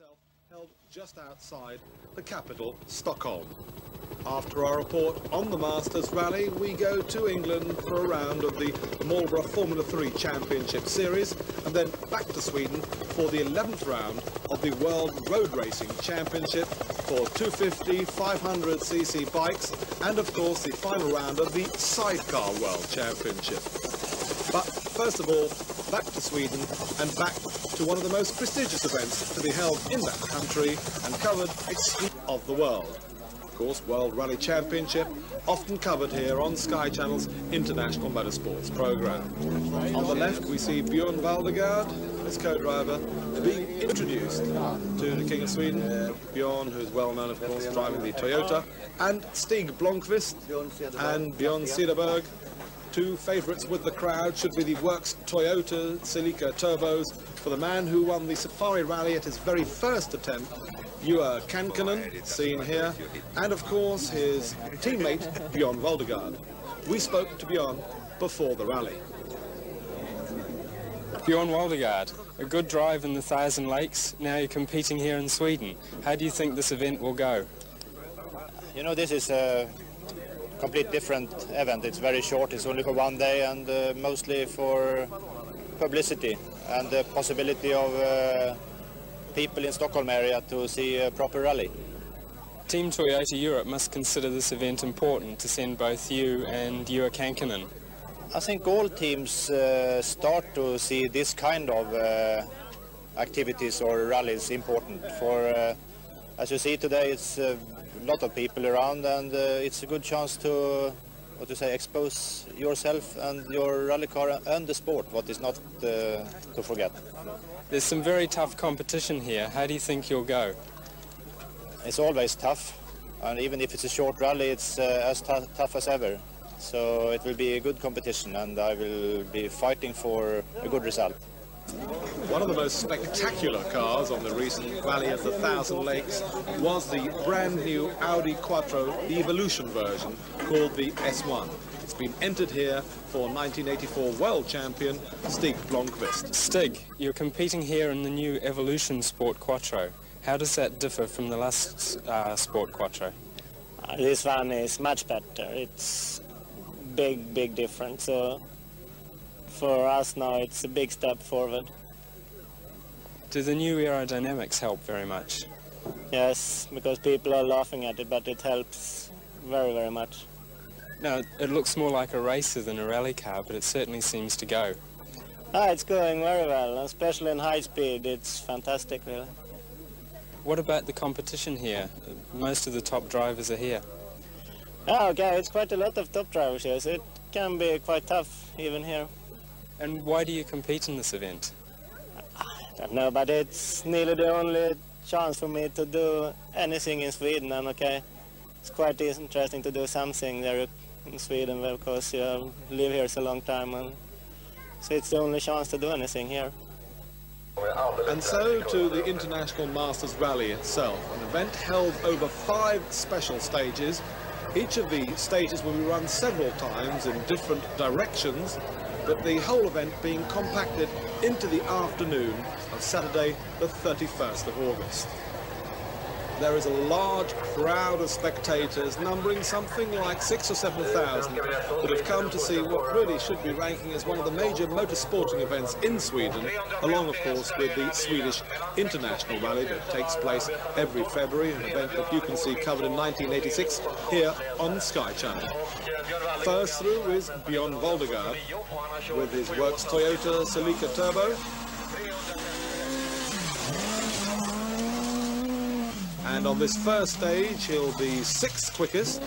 itself held just outside the capital, Stockholm. After our report on the Masters Rally, we go to England for a round of the Marlboro Formula 3 Championship Series and then back to Sweden for the 11th round of the World Road Racing Championship for 250, 500cc bikes and of course the final round of the Sidecar World Championship. But first of all, back to Sweden and back to one of the most prestigious events to be held in that country and covered exclusively of the world. Of course, World Rally Championship, often covered here on Sky Channel's International Motorsports programme. On the left, we see Björn Waldegard, his co-driver, being introduced to the King of Sweden. Björn, who's well known, of course, driving the Toyota, and Stig Blomqvist and Björn Cederberg, two favourites with the crowd should be the Works Toyota Celica Turbos for the man who won the Safari Rally at his very first attempt, Juha Kankkunen, seen here, and of course his teammate Björn Waldegard. We spoke to Björn before the rally. Björn Waldegard, a good drive in the Thousand Lakes. Now you're competing here in Sweden. How do you think this event will go? You know, this is a complete different event. It's very short. It's only for one day and uh, mostly for publicity and the possibility of uh, people in Stockholm area to see a proper rally. Team Toyota Europe must consider this event important to send both you and Juha Kankkunen. I think all teams uh, start to see this kind of uh, activities or rallies important. For uh, as you see today, it's a lot of people around, and uh, it's a good chance to what to say expose yourself and your rally car and the sport. What is not uh, to forget. There's some very tough competition here. How do you think you'll go? It's always tough, and even if it's a short rally, it's uh, as tou- tough as ever. So it will be a good competition, and I will be fighting for a good result. One of the most spectacular cars on the recent Rally of the Thousand Lakes was the brand new Audi Quattro, the Evolution version, called the S1. It's been entered here for 1984 world champion Stig Blomqvist. Stig, you're competing here in the new Evolution Sport Quattro. How does that differ from the last uh, Sport Quattro? Uh, this one is much better. It's big, big difference. So for us now, it's a big step forward. Do the new aerodynamics help very much? Yes, because people are laughing at it, but it helps very, very much. Now, it looks more like a racer than a rally car, but it certainly seems to go. Ah, it's going very well, especially in high speed. It's fantastic, really. What about the competition here? Most of the top drivers are here. Ah, okay, it's quite a lot of top drivers here, so it can be quite tough even here. And why do you compete in this event? I don't know, but it's nearly the only chance for me to do anything in Sweden, and okay, it's quite interesting to do something there in Sweden because you have live here so long time, and so it's the only chance to do anything here. And so to the International Masters Rally itself, an event held over five special stages. Each of the stages will be run several times in different directions, but the whole event being compacted into the afternoon of Saturday, the 31st of August. There is a large crowd of spectators, numbering something like six or seven thousand, that have come to see what really should be ranking as one of the major motorsporting events in Sweden, along, of course, with the Swedish International Rally that takes place every February, an event that you can see covered in 1986 here on Sky Channel. First through is Björn Waldegard with his Works Toyota Celica Turbo. And on this first stage, he'll be sixth quickest.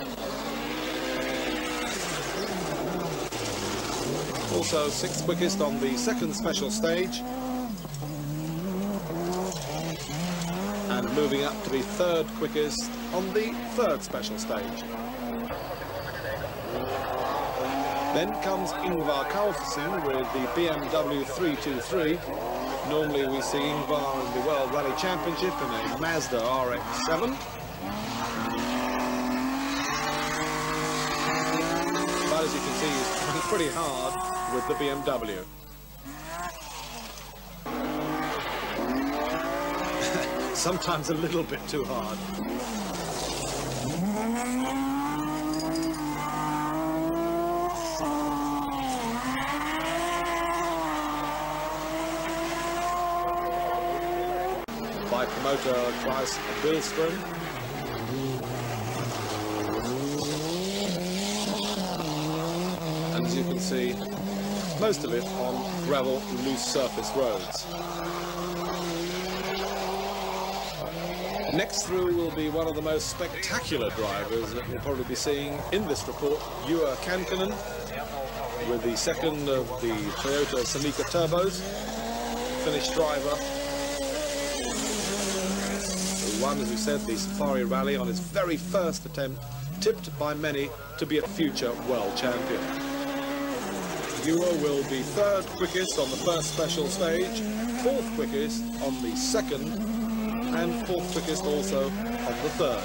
Also sixth quickest on the second special stage. And moving up to be third quickest on the third special stage. Then comes Ingvar Kaufsen with the BMW 323. Normally we see Ingvar in the World Rally Championship in a Mazda RX-7. But as you can see, he's trying pretty hard with the BMW. sometimes a little bit too hard. By promoter Klaus Billström. And as you can see, most of it on gravel, loose surface roads. Next through will be one of the most spectacular drivers that we'll probably be seeing in this report, Juha Kankkunen, with the second of the Toyota Celica Turbos, Finnish driver, won, as we said, the Safari Rally on his very first attempt, tipped by many to be a future world champion. Juha will be third quickest on the first special stage, fourth quickest on the second, and fourth quickest also on the third.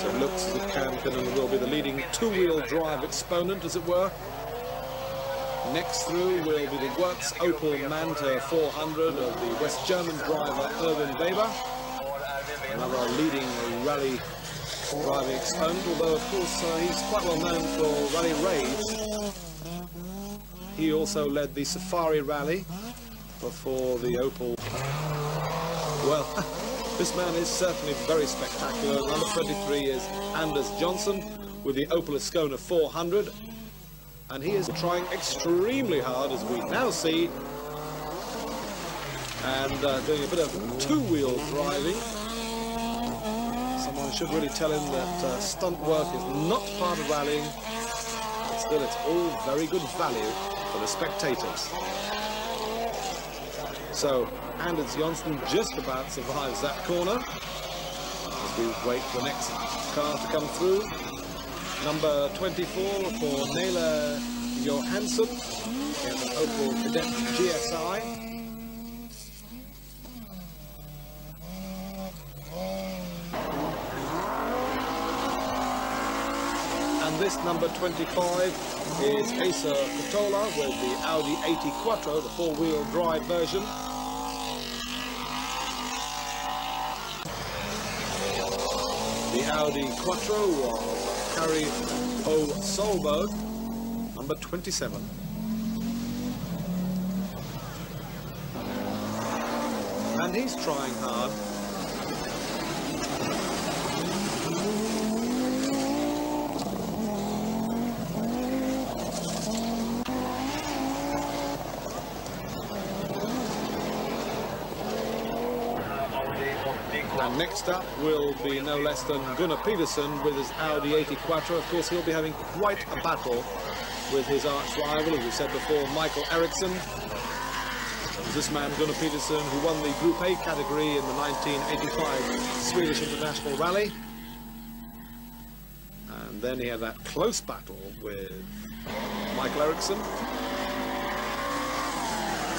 So looks as if Kankkunen will be the leading two-wheel drive exponent, as it were. Next through will be the Works Opel Manta 400 of the West German driver Erwin Weber. Another leading rally driving exponent, although of course uh, he's quite well known for rally raids. He also led the Safari Rally before the Opel. Well, this man is certainly very spectacular. Number 23 is Anders Jonsson with the Opel Ascona 400. And he is trying extremely hard, as we now see, and uh, doing a bit of two-wheel driving. Someone should really tell him that uh, stunt work is not part of rallying, but still it's all very good value for the spectators. So Anders Jonsson just about survives that corner as we wait for the next car to come through. Number 24 for Nela Johansson in the Opel Kadett GSI. And this number 25 is Esa Katola with the Audi 80 Quattro, the four-wheel drive version. The Audi Quattro of Kari O. Solberg, number 27. And he's trying hard. And next up will be no less than Gunnar Peterson with his Audi 80 Quattro. Of course, he'll be having quite a battle with his arch rival, as we said before, Michael Eriksson. This man, Gunnar Peterson, who won the Group A category in the 1985 Swedish International Rally. And then he had that close battle with Michael Eriksson.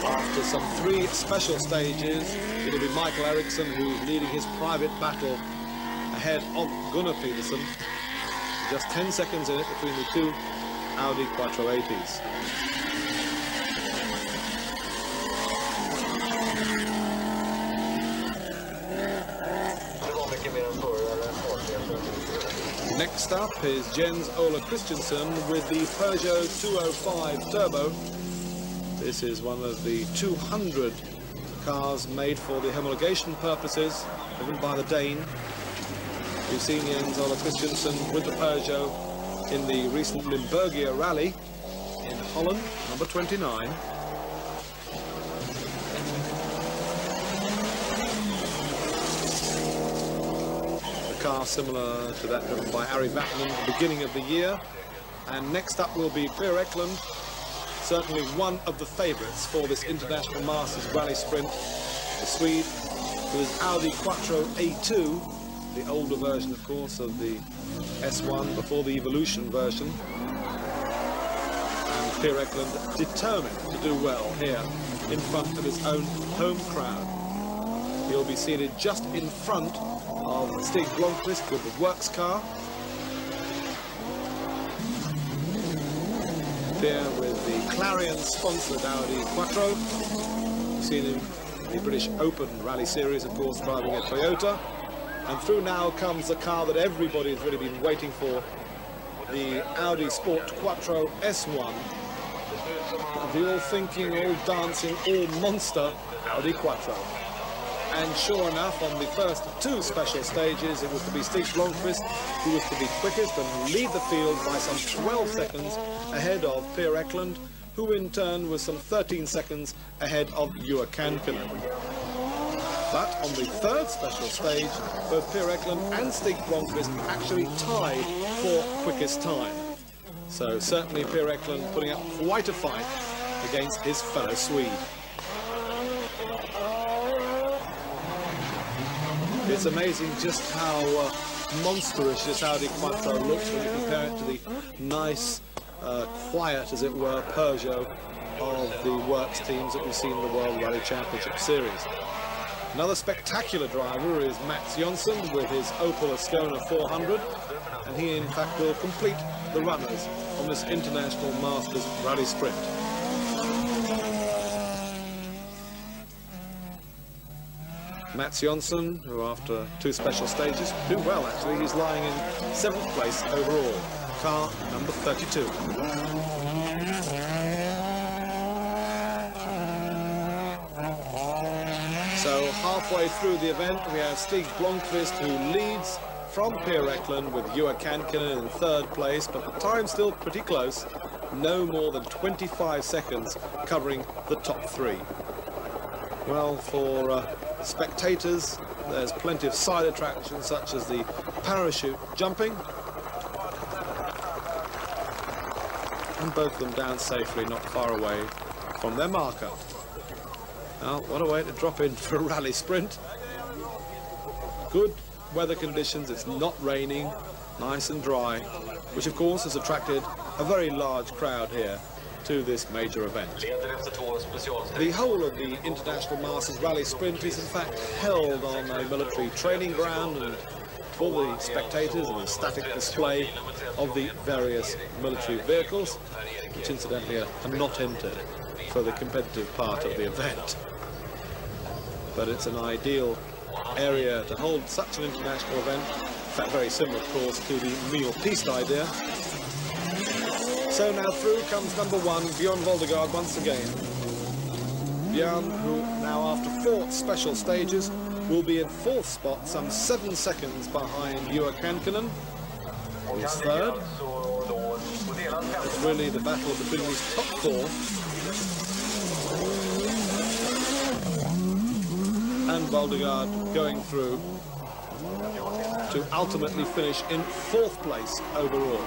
After some three special stages, it'll be Michael Eriksson who's leading his private battle ahead of Gunnar Peterson. Just 10 seconds in it between the two Audi Quattro 80s. Next up is Jens Ola Christensen with the Peugeot 205 Turbo. This is one of the 200 cars made for the homologation purposes, driven by the Dane. We've seen Jens Ola Christensen with the Peugeot in the recent Limburgia Rally in Holland, number 29. A car similar to that driven by Ari Vatanen at the beginning of the year. And next up will be Per Eklund, certainly one of the favourites for this International Masters Rally Sprint. The Swede, who is Audi Quattro A2, the older version, of course, of the S1 before the Evolution version. And Per Eklund determined to do well here in front of his own home crowd. He'll be seated just in front of Stig Blomqvist with the works car. There with the Clarion sponsored Audi Quattro. You've seen him the British Open Rally Series, of course, driving a Toyota. And through now comes the car that everybody has really been waiting for, the Audi Sport Quattro S1. The all thinking, all dancing, all monster Audi Quattro. And sure enough, on the first two special stages, it was to be Stig Blomqvist who was to be quickest and lead the field by some 12 seconds ahead of Per Eklund, who in turn was some 13 seconds ahead of Juha Kankkunen. But on the third special stage, both Per Eklund and Stig Blomqvist actually tied for quickest time. So certainly Per Eklund putting up quite a fight against his fellow Swede. It's amazing just how uh, monstrous this Audi Quattro looks when you compare it to the nice, uh, quiet, as it were, Peugeot of the works teams that we see in the World Rally Championship Series. Another spectacular driver is Mats Jonsson with his Opel Ascona 400, and he in fact will complete the runners on this International Masters Rally Sprint. Mats Jonsson, who after two special stages, do well actually, he's lying in seventh place overall, car number 32. So halfway through the event we have Stig Blomqvist who leads from Per Eklund with Juha Kankkunen in third place, but the time's still pretty close, no more than 25 seconds covering the top three. Well, for uh, spectators, there's plenty of side attractions such as the parachute jumping. And both of them down safely, not far away from their marker. Now, what a way to drop in for a rally sprint. Good weather conditions, it's not raining, nice and dry, which of course has attracted a very large crowd here to this major event. The whole of the International Masters Rally Sprint is in fact held on a military training ground and for the spectators and a static display of the various military vehicles, which incidentally are, not entered for the competitive part of the event. But it's an ideal area to hold such an international event, in fact very similar of course to the Mille Pistes idea, so now through comes number one, Bjorn Waldegard once again. Bjorn, who now after four special stages, will be in fourth spot, some seven seconds behind Juha Kankkunen, who's third. It's really the battle between these top four. And Waldegard going through to ultimately finish in fourth place overall.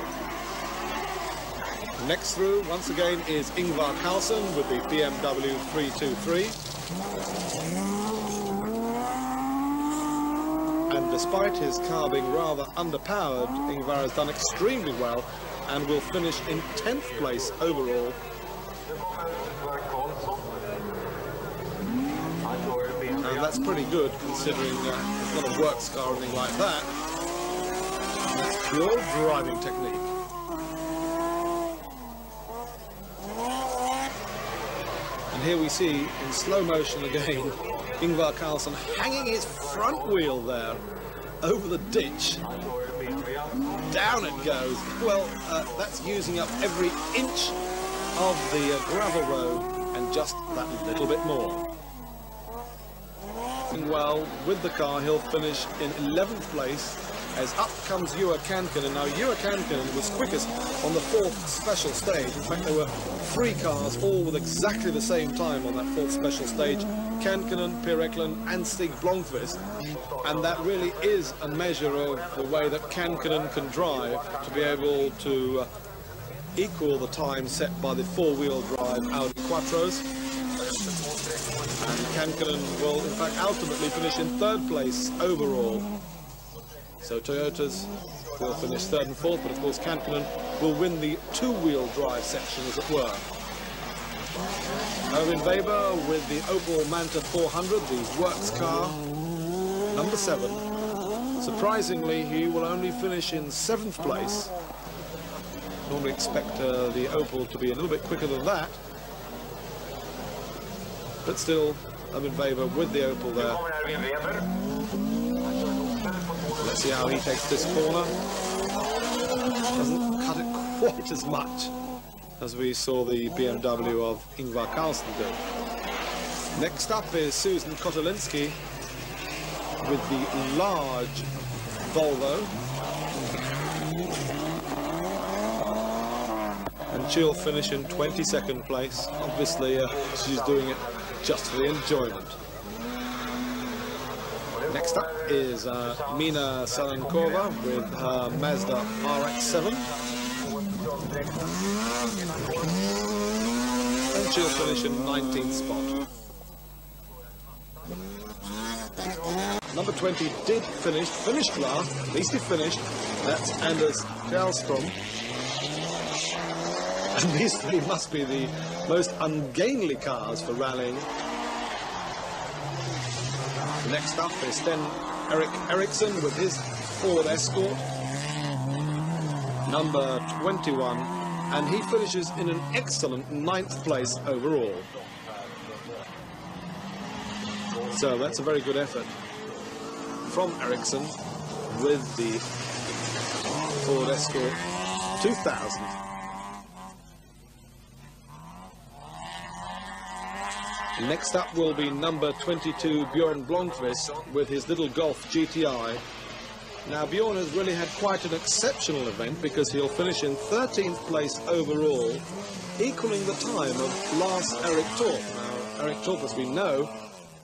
Next through, once again, is Ingvar Carlsson with the BMW 323. And despite his car being rather underpowered, Ingvar has done extremely well and will finish in 10th place overall. And that's pretty good considering uh, it's not a works car or anything like that. That's pure driving technique. And here we see in slow motion again Ingvar Carlsson hanging his front wheel there over the ditch. Down it goes. Well, uh, that's using up every inch of the uh, gravel road and just that little bit more. Well, with the car, he'll finish in 11th place as up comes Juha Kankkunen. Now, Juha Kankkunen was quickest on the fourth special stage. In fact, there were three cars, all with exactly the same time on that fourth special stage. Kankkunen, Per and Stig Blomqvist. And that really is a measure of the way that Kankkunen can drive to be able to uh, equal the time set by the four-wheel drive Audi Quattros. And Kankkunen will, in fact, ultimately finish in third place overall. So Toyotas will finish third and fourth, but of course Kankkunen will win the two-wheel drive section, as it were. Erwin Weber with the Opel Manta 400, the works car, number seven. Surprisingly, he will only finish in seventh place. Normally expect uh, the Opel to be a little bit quicker than that. But still, of Inveva with the Opel there. Let's see how he takes this corner. Doesn't cut it quite as much as we saw the BMW of Ingvar Carlsson do. Next up is Susan Kotolinski with the large Volvo. And she'll finish in 22nd place. Obviously, uh, she's doing it just for the enjoyment. Next up is uh, Mina Selenkova with her Mazda RX-7. And she'll finish in 19th spot. Number 20 did finish, finished last, at least he finished. That's Anders Dahlstrom. And these three must be the most ungainly cars for rallying. Next up is then Eric Ericsson with his Ford Escort, number 21, and he finishes in an excellent ninth place overall. So that's a very good effort from Ericsson with the Ford Escort 2000. Next up will be number 22 Bjorn Blomqvist with his little Golf GTI. Now Bjorn has really had quite an exceptional event because he'll finish in 13th place overall, equaling the time of Lars Erik Torph. Now Erik Torph, as we know,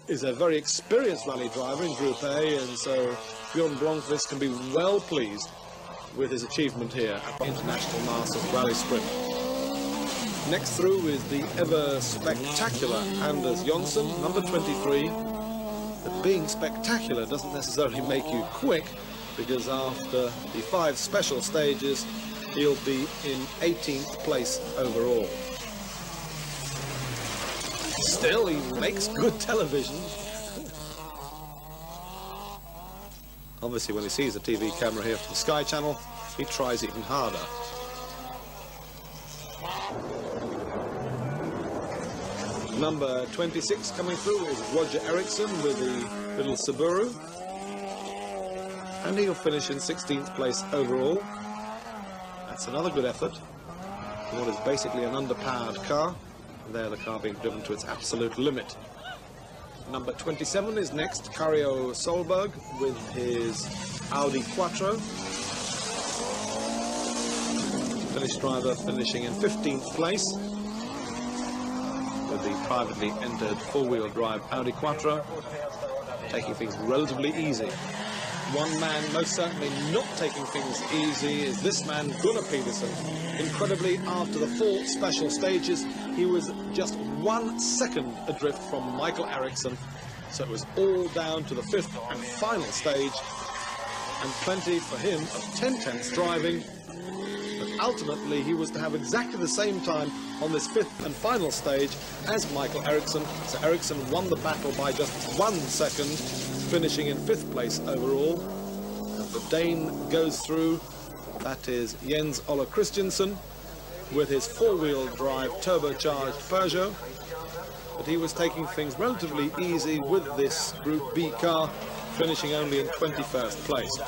is a very experienced rally driver in Group A, and so Bjorn Blomqvist can be well pleased with his achievement here at the International Masters Rally Sprint. Next through is the ever spectacular Anders Jonsson, number 23. But being spectacular doesn't necessarily make you quick, because after the five special stages, he'll be in 18th place overall. Still, he makes good television. Obviously, when he sees the TV camera here from the Sky Channel, he tries even harder. Number 26 coming through is Roger Eriksson with the little Subaru. And he'll finish in 16th place overall. That's another good effort. What is basically an underpowered car. There the car being driven to its absolute limit. Number 27 is next, Kario Solberg with his Audi Quattro. Finnish driver finishing in 15th place with the privately entered four-wheel drive Audi Quattro, taking things relatively easy. One man most certainly not taking things easy is this man, Gunnar Peterson. Incredibly, after the four special stages, he was just one second adrift from Michael Eriksson. So it was all down to the fifth and final stage, and plenty for him of 10 tenths driving. But ultimately, he was to have exactly the same time on this fifth and final stage as Michael Eriksson. So Eriksson won the battle by just one second, finishing in fifth place overall. And the Dane goes through. That is Jens Ola Christensen with his four-wheel drive turbocharged Peugeot. But he was taking things relatively easy with this Group B car, finishing only in 21st place.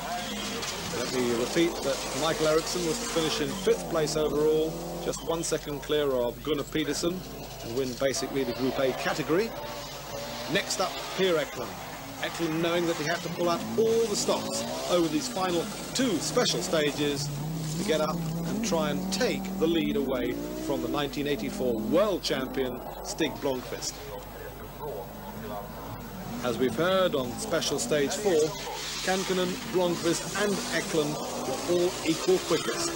Let me repeat that Michael Eriksson was to finish in fifth place overall, just one second clear of Gunnar Peterson, and win basically the Group A category. Next up, Per Eklund. Eklund knowing that he had to pull out all the stops over these final two special stages to get up and try and take the lead away from the 1984 world champion Stig Blomqvist. As we've heard on special stage four, Kankkunen, Blomqvist and Eklund were all equal quickest.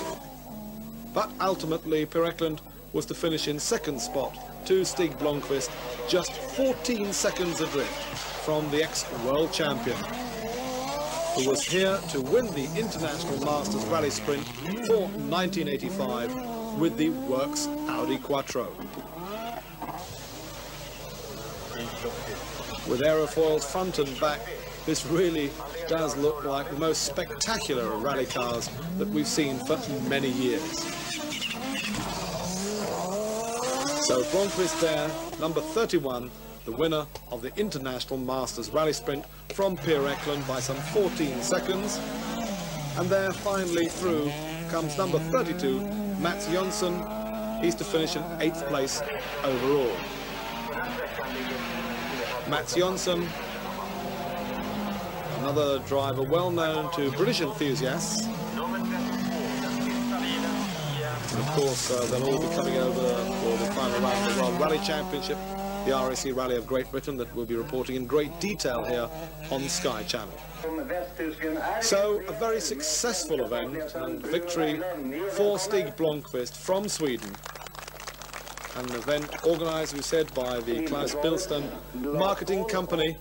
But ultimately, Per Eklund was to finish in second spot to Stig Blomqvist, just 14 seconds adrift from the ex-world champion, who was here to win the International Masters Rally Sprint for 1985 with the Works Audi Quattro. With aerofoils front and back, this really does look like the most spectacular rally cars that we've seen for many years. So Blomqvist there, number 31, the winner of the International Masters Rally Sprint from Per Eklund by some 14 seconds. And there finally through comes number 32, Mats Jonsson. He's to finish in eighth place overall. Mats Jonsson, another driver well known to British enthusiasts. And of course, uh, they'll all be coming over for the final round of the World Rally Championship, the RAC Rally of Great Britain that we'll be reporting in great detail here on Sky Channel. So, a very successful event and victory for Stig Blomqvist from Sweden. An event organised, we said, by the Klaus Bilston marketing company.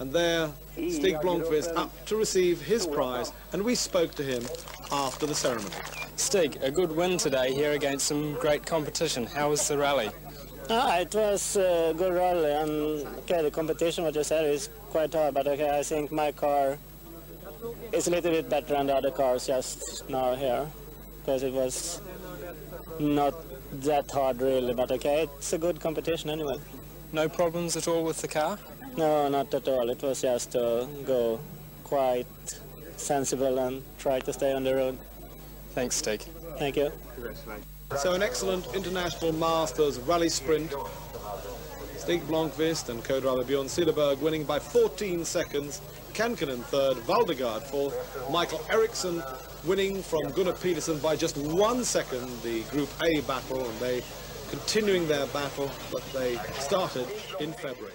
And there, Stig Blomqvist up to receive his prize, and we spoke to him after the ceremony. Stig, a good win today here against some great competition. How was the rally? Ah, it was a good rally, and okay, the competition, what you said, is quite hard, but okay, I think my car is a little bit better than the other cars just now here, because it was not that hard really, but okay, it's a good competition anyway. No problems at all with the car? No, not at all. It was just to go quite sensible and try to stay on the road. Thanks, Stig. Thank you. So an excellent International Masters rally sprint. Stig Blomqvist and co-driver Bjorn Cederberg winning by 14 seconds. Kankkunen third, Waldegard fourth, Michael Eriksson winning from Gunnar Peterson by just one second, the Group A battle, and they continuing their battle, but they started in February.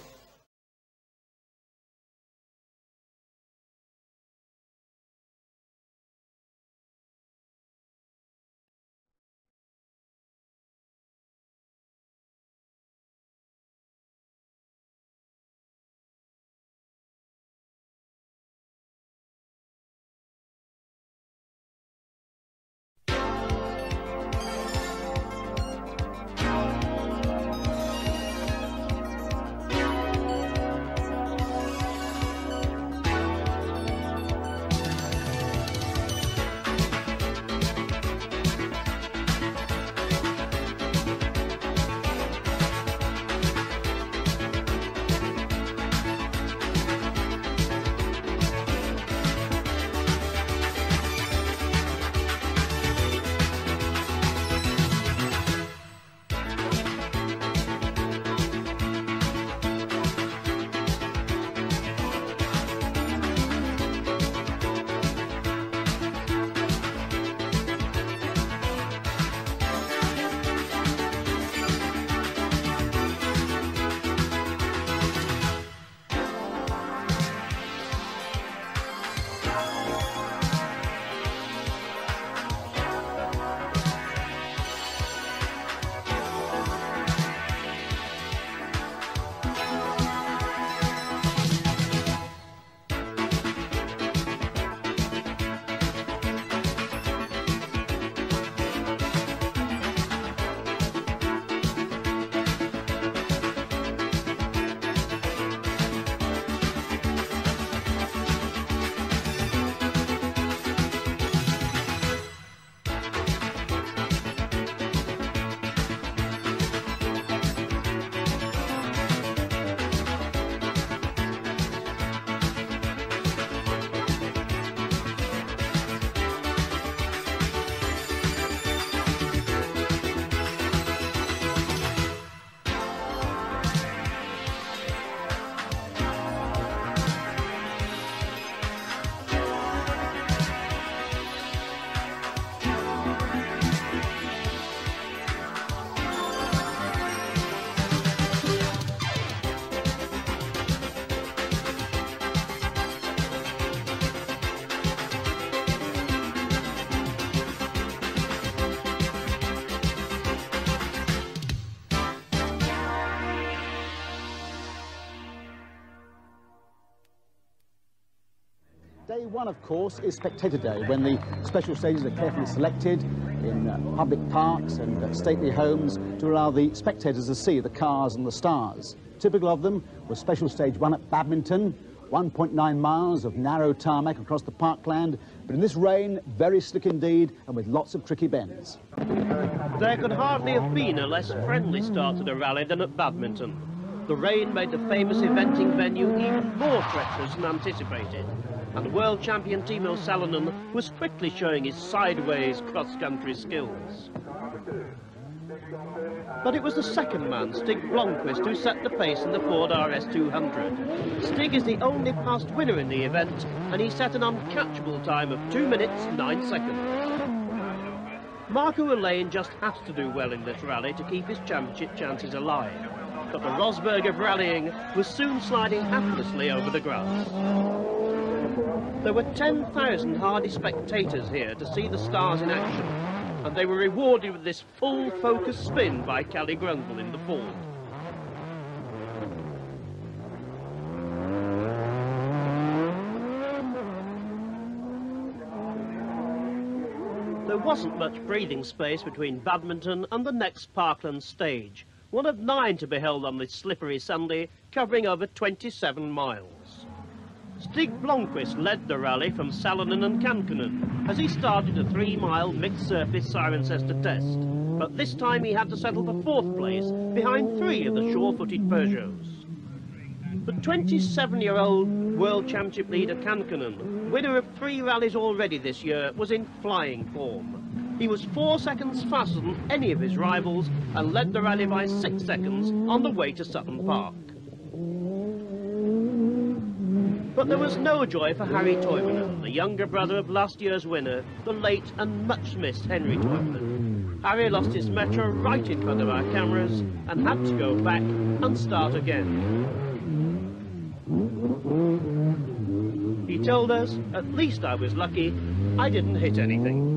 Day one, of course, is Spectator Day, when the special stages are carefully selected in uh, public parks and uh, stately homes to allow the spectators to see the cars and the stars. Typical of them was special stage one at Badminton, 1.9 miles of narrow tarmac across the parkland, but in this rain, very slick indeed, and with lots of tricky bends. There could hardly have been a less friendly start to the rally than at Badminton. the rain made the famous eventing venue even more treacherous than anticipated, and world champion Timo Salonen was quickly showing his sideways cross-country skills. But it was the second man, Stig Blomqvist, who set the pace in the Ford RS200. Stig is the only past winner in the event, and he set an uncatchable time of 2 minutes 9 seconds. Markku Alen just has to do well in this rally to keep his championship chances alive. But the Rosberg of rallying was soon sliding haplessly over the grass. There were 10,000 hardy spectators here to see the stars in action, and they were rewarded with this full focus spin by Kalle Grundel in the Ford. There wasn't much breathing space between badminton and the next Parkland stage, one of nine to be held on this slippery Sunday, covering over 27 miles. Stig Blomqvist led the rally from Salonen and Kankkunen as he started a three-mile mixed-surface Cirencester test, but this time he had to settle for fourth place behind three of the sure-footed Peugeots. The 27-year-old World Championship leader Kankkunen, winner of three rallies already this year, was in flying form. He was four seconds faster than any of his rivals and led the rally by six seconds on the way to Sutton Park. But there was no joy for Harri Toivonen, the younger brother of last year's winner, the late and much missed Henri Toivonen. Harry lost his metro right in front of our cameras and had to go back and start again. He told us, at least I was lucky, I didn't hit anything.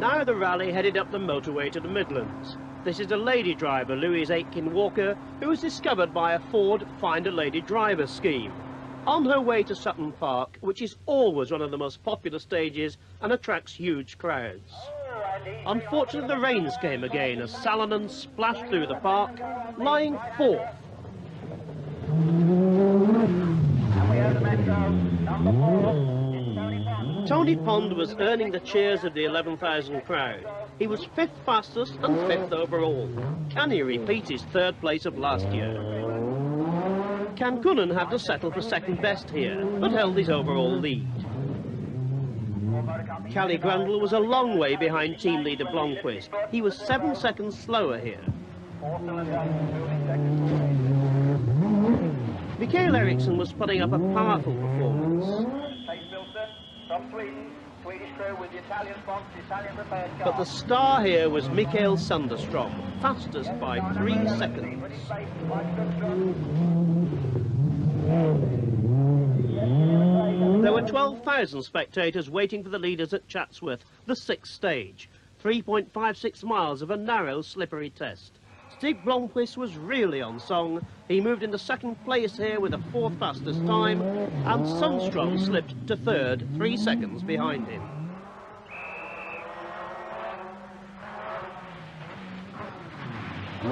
Now the rally headed up the motorway to the Midlands. This is a lady driver, Louise Aitken Walker, who was discovered by a Ford Find a Lady Driver scheme. On her way to Sutton Park, which is always one of the most popular stages and attracts huge crowds. Unfortunately, the rains came again as Salonen splashed through the park, lying fourth. Tony Pond was earning the cheers of the 11,000 crowd. He was fifth fastest and fifth overall. Can he repeat his third place of last year? Kankkunen had to settle for second best here, but held his overall lead. Kalle Grundel was a long way behind team leader Blomqvist. He was seven seconds slower here. Mikael Ericsson was putting up a powerful performance. But the star here was Mikael Sundstrom, fastest by three seconds. There were 12,000 spectators waiting for the leaders at Chatsworth, the sixth stage. 3.56 miles of a narrow, slippery test. Stig Blomqvist was really on song. He moved into second place here with a fourth fastest time, and Sundstrom slipped to third, three seconds behind him.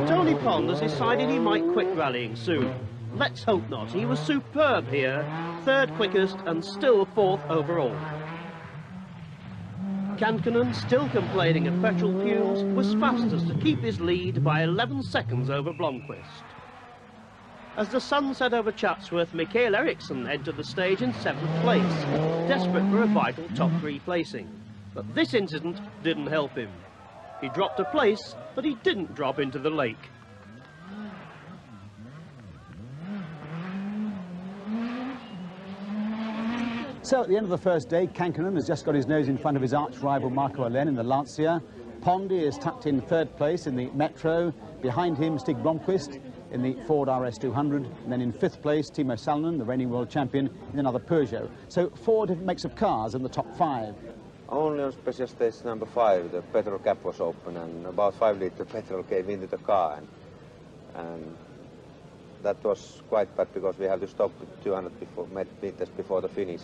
Tony Pond has decided he might quit rallying soon. Let's hope not. He was superb here, third quickest and still fourth overall. Kankkunen, still complaining of petrol fumes, was fastest to keep his lead by 11 seconds over Blomqvist. As the sun set over Chatsworth, Mikael Ericsson entered the stage in seventh place, desperate for a vital top three placing. But this incident didn't help him. He dropped a place, but he didn't drop into the lake. So at the end of the first day, Kankkunen has just got his nose in front of his arch rival Markku Alen in the Lancia. Pondy is tucked in third place in the Metro. Behind him, Stig Blomqvist in the Ford RS200. And then in fifth place, Timo Salonen, the reigning world champion, in another Peugeot. So four different makes of cars in the top five. Only on special stage number five, the petrol cap was open and about five liter petrol came into the car. And, and that was quite bad because we had to stop 200 before, meters before the finish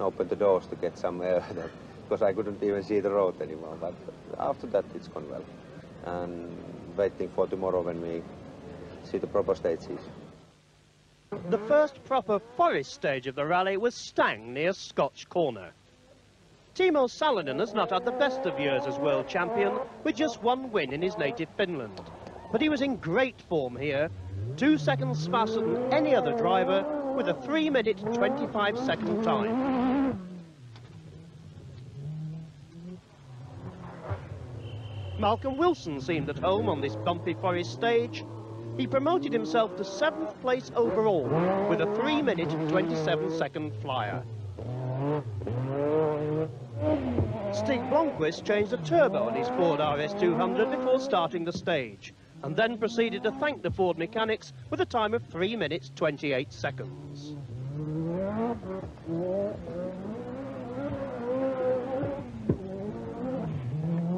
open the doors to get some air because I couldn't even see the road anymore. But after that, it's gone well. And waiting for tomorrow when we see the proper stages. The first proper forest stage of the rally was Stang near Scotch Corner. Timo Salonen has not had the best of years as world champion, with just one win in his native Finland. But he was in great form here, two seconds faster than any other driver, with a 3 minute 25 second time. Malcolm Wilson seemed at home on this bumpy forest stage. He promoted himself to seventh place overall with a 3 minute 27 second flyer. Stig Blomqvist changed the turbo on his Ford RS200 before starting the stage and then proceeded to thank the Ford mechanics with a time of 3 minutes 28 seconds.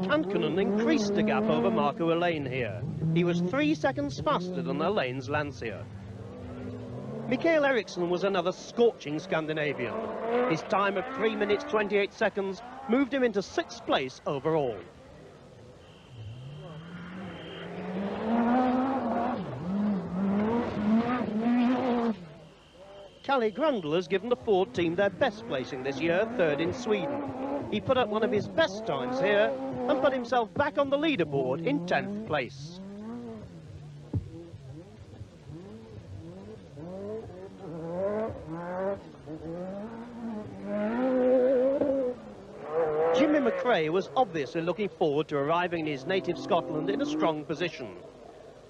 Kankkunen increased the gap over Markku Alen here. He was three seconds faster than Alen's Lancia. Mikael Ericsson was another scorching Scandinavian. His time of 3 minutes 28 seconds moved him into sixth place overall. Kalle Grundel has given the Ford team their best placing this year, third in Sweden. He put up one of his best times here and put himself back on the leaderboard in 10th place. Jimmy McRae was obviously looking forward to arriving in his native Scotland in a strong position.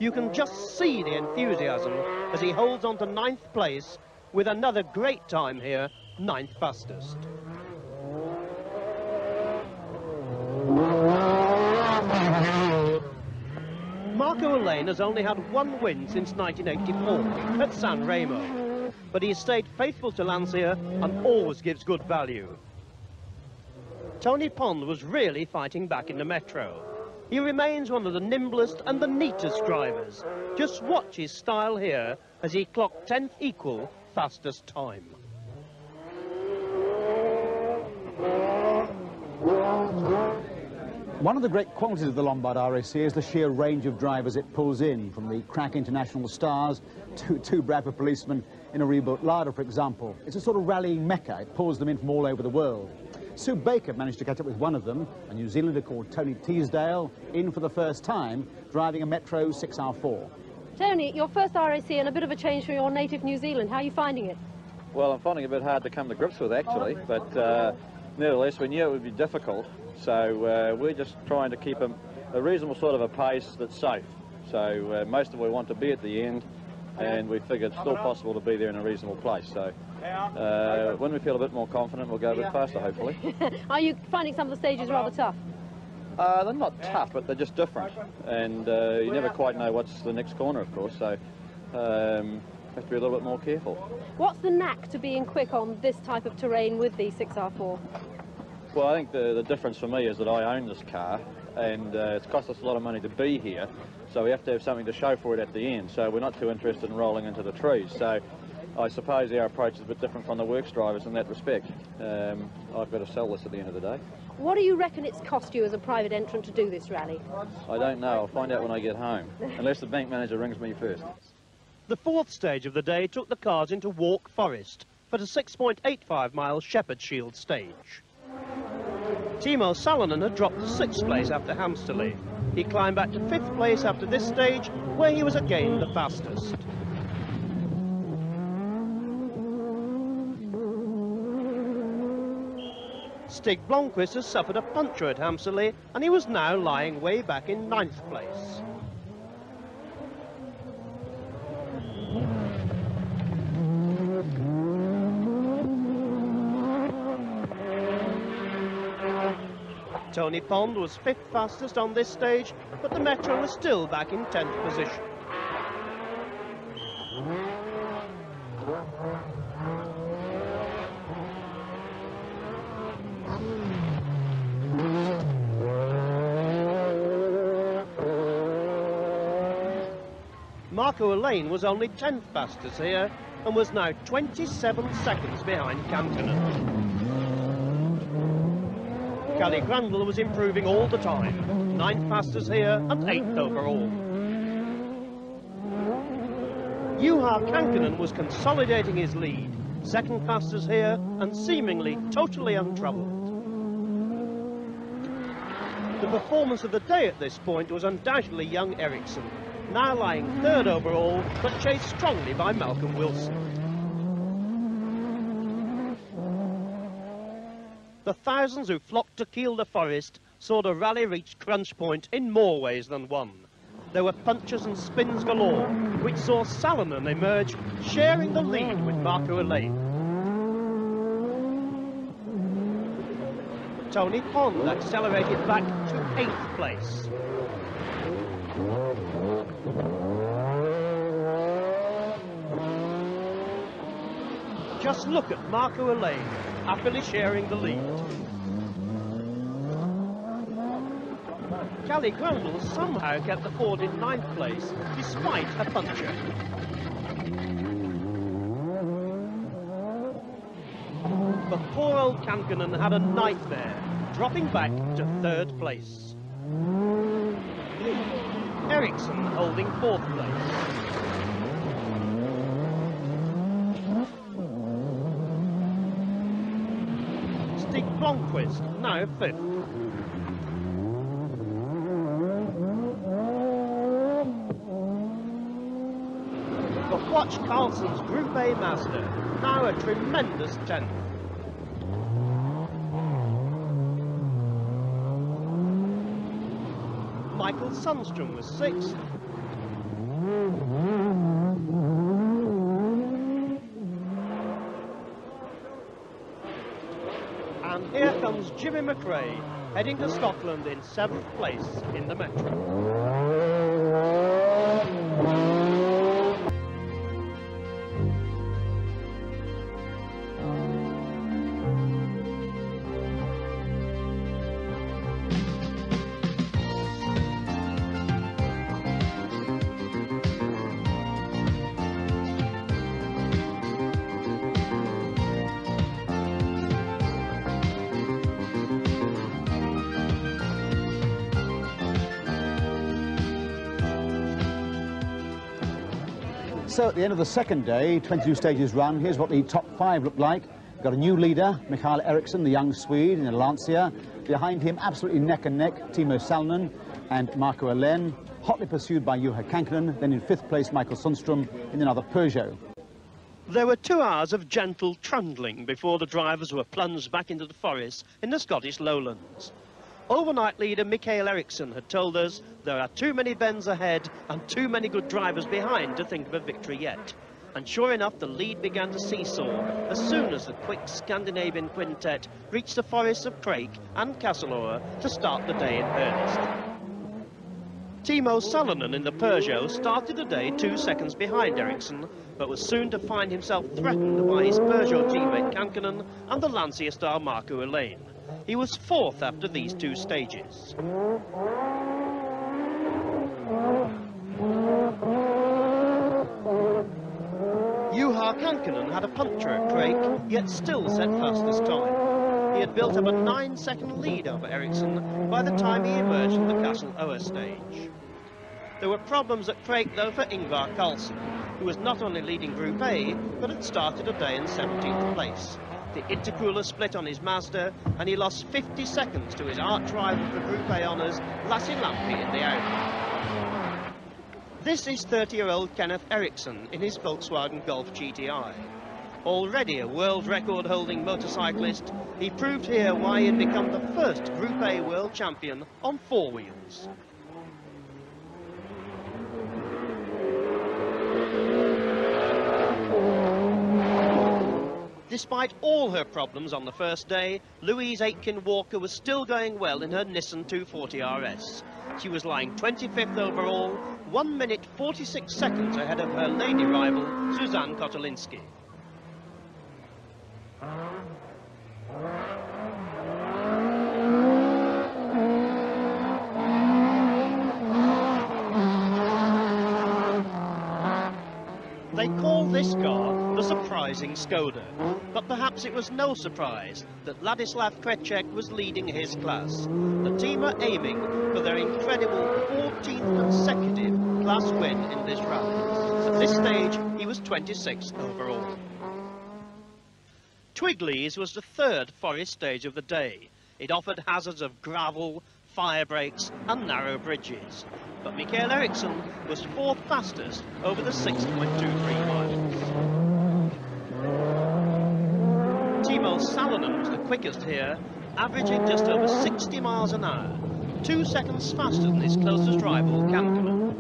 You can just see the enthusiasm as he holds on to ninth place with another great time here, ninth fastest. Markku Alen has only had one win since 1984 at San Remo, but he stayed faithful to Lancia and always gives good value. Tony Pond was really fighting back in the Metro. He remains one of the nimblest and the neatest drivers. Just watch his style here as he clocked 10th equal fastest time. One of the great qualities of the Lombard RAC is the sheer range of drivers it pulls in, from the crack international stars to two Bradford policemen in a rebuilt Lada, for example. It's a sort of rallying mecca. It pulls them in from all over the world. Sue Baker managed to catch up with one of them, a New Zealander called Tony Teasdale, in for the first time, driving a Metro 6R4. Tony, your first RAC and a bit of a change from your native New Zealand. How are you finding it? Well, I'm finding it a bit hard to come to grips with, actually, but uh, nevertheless, we knew it would be difficult, so uh, we're just trying to keep a, a, reasonable sort of a pace that's safe. So uh, most of we want to be at the end, and we figured it's still possible to be there in a reasonable place. So uh, when we feel a bit more confident, we'll go a bit faster, hopefully. Are you finding some of the stages rather tough? Uh, they're not tough, but they're just different, and uh, you never quite know what's the next corner, of course. So um, have to be a little bit more careful. What's the knack to being quick on this type of terrain with the 6R4? Well, I think the, the difference for me is that I own this car, and uh, it's cost us a lot of money to be here, so we have to have something to show for it at the end. So we're not too interested in rolling into the trees. So I suppose our approach is a bit different from the works drivers in that respect. Um, I've got to sell this at the end of the day. What do you reckon it's cost you as a private entrant to do this rally? I don't know. I'll find out when I get home, unless the bank manager rings me first. The fourth stage of the day took the cars into Wark Forest for the 6.85 mile Shepherd Shield stage. Timo Salonen had dropped to sixth place after Hamsterley. He climbed back to fifth place after this stage, where he was again the fastest. Stig Blomqvist has suffered a puncture at Hamsterley, and he was now lying way back in ninth place. Tony Pond was fifth fastest on this stage, but the Metro was still back in 10th position. Markku Alen was only 10th fastest here and was now 27 seconds behind Kankkunen. Kalle Grundel was improving all the time. Ninth fastest here and eighth overall. Juha Kankkunen was consolidating his lead. Second fastest here and seemingly totally untroubled. The performance of the day at this point was undoubtedly young Ericsson, now lying third overall, but chased strongly by Malcolm Wilson. The thousands who flocked to Kielder Forest saw the rally reach crunch point in more ways than one. There were punches and spins galore, which saw Salonen emerge, sharing the lead with Markku Alen. Tony Pond accelerated back to eighth place. Just look at Markku Alen, happily sharing the lead. Kalle Grundel somehow kept the Ford in ninth place, despite a puncture. But poor old Kankkunen had a nightmare, dropping back to third place. Ericsson holding fourth place. Stig Blomqvist now fifth. But watch Carlsson's Group A Mazda, now a tremendous 10th. Sundstrom was sixth. And here comes Jimmy McRae, heading to Scotland in seventh place in the Metro. The end of the second day, 22 stages run, here's what the top five looked like. Got a new leader, Mikael Ericsson, the young Swede in a Lancia. Behind him, absolutely neck and neck, Timo Salonen and Markku Alen. Hotly pursued by Juha Kankkunen. Then in fifth place, Michael Sundstrom in another Peugeot. There were two hours of gentle trundling before the drivers were plunged back into the forest in the Scottish lowlands. Overnight leader Mikael Ericsson had told us there are too many bends ahead and too many good drivers behind to think of a victory yet. And sure enough, the lead began to seesaw as soon as the quick Scandinavian quintet reached the forests of Craik and Castle O'er to start the day in earnest. Timo Salonen in the Peugeot started the day two seconds behind Ericsson, but was soon to find himself threatened by his Peugeot teammate Kankkunen and the Lancia star Markku Alen. He was fourth after these two stages. Juha Kankkunen had a puncture at Craik, yet still set fastest time. He had built up a nine-second lead over Ericsson by the time he emerged from the Castle O'er stage. There were problems at Craik, though, for Ingvar Carlsson, who was not only leading Group A, but had started a day in 17th place. The intercooler split on his Mazda, and he lost 50 seconds to his arch rival for Group A honours, Lasse Lampi in the Audi. This is 30-year-old Kenneth Eriksson in his Volkswagen Golf GTI. Already a world record-holding motorcyclist, he proved here why he had become the first Group A world champion on four wheels. Despite all her problems on the first day, Louise Aitken Walker was still going well in her Nissan 240 RS. She was lying 25th overall, 1 minute 46 seconds ahead of her lady rival, Susanne Kottulinsky. They call this car the surprising Skoda, but perhaps it was no surprise that Ladislav Krecek was leading his class. The team are aiming for their incredible 14th consecutive class win in this rally. At this stage, he was 26th overall. Twiglees was the third forest stage of the day. It offered hazards of gravel, fire breaks and narrow bridges. But Mikael Ericsson was fourth fastest over the 6.23 miles. Timo Salonen was the quickest here, averaging just over 60 miles an hour, two seconds faster than his closest rival, Kankkunen.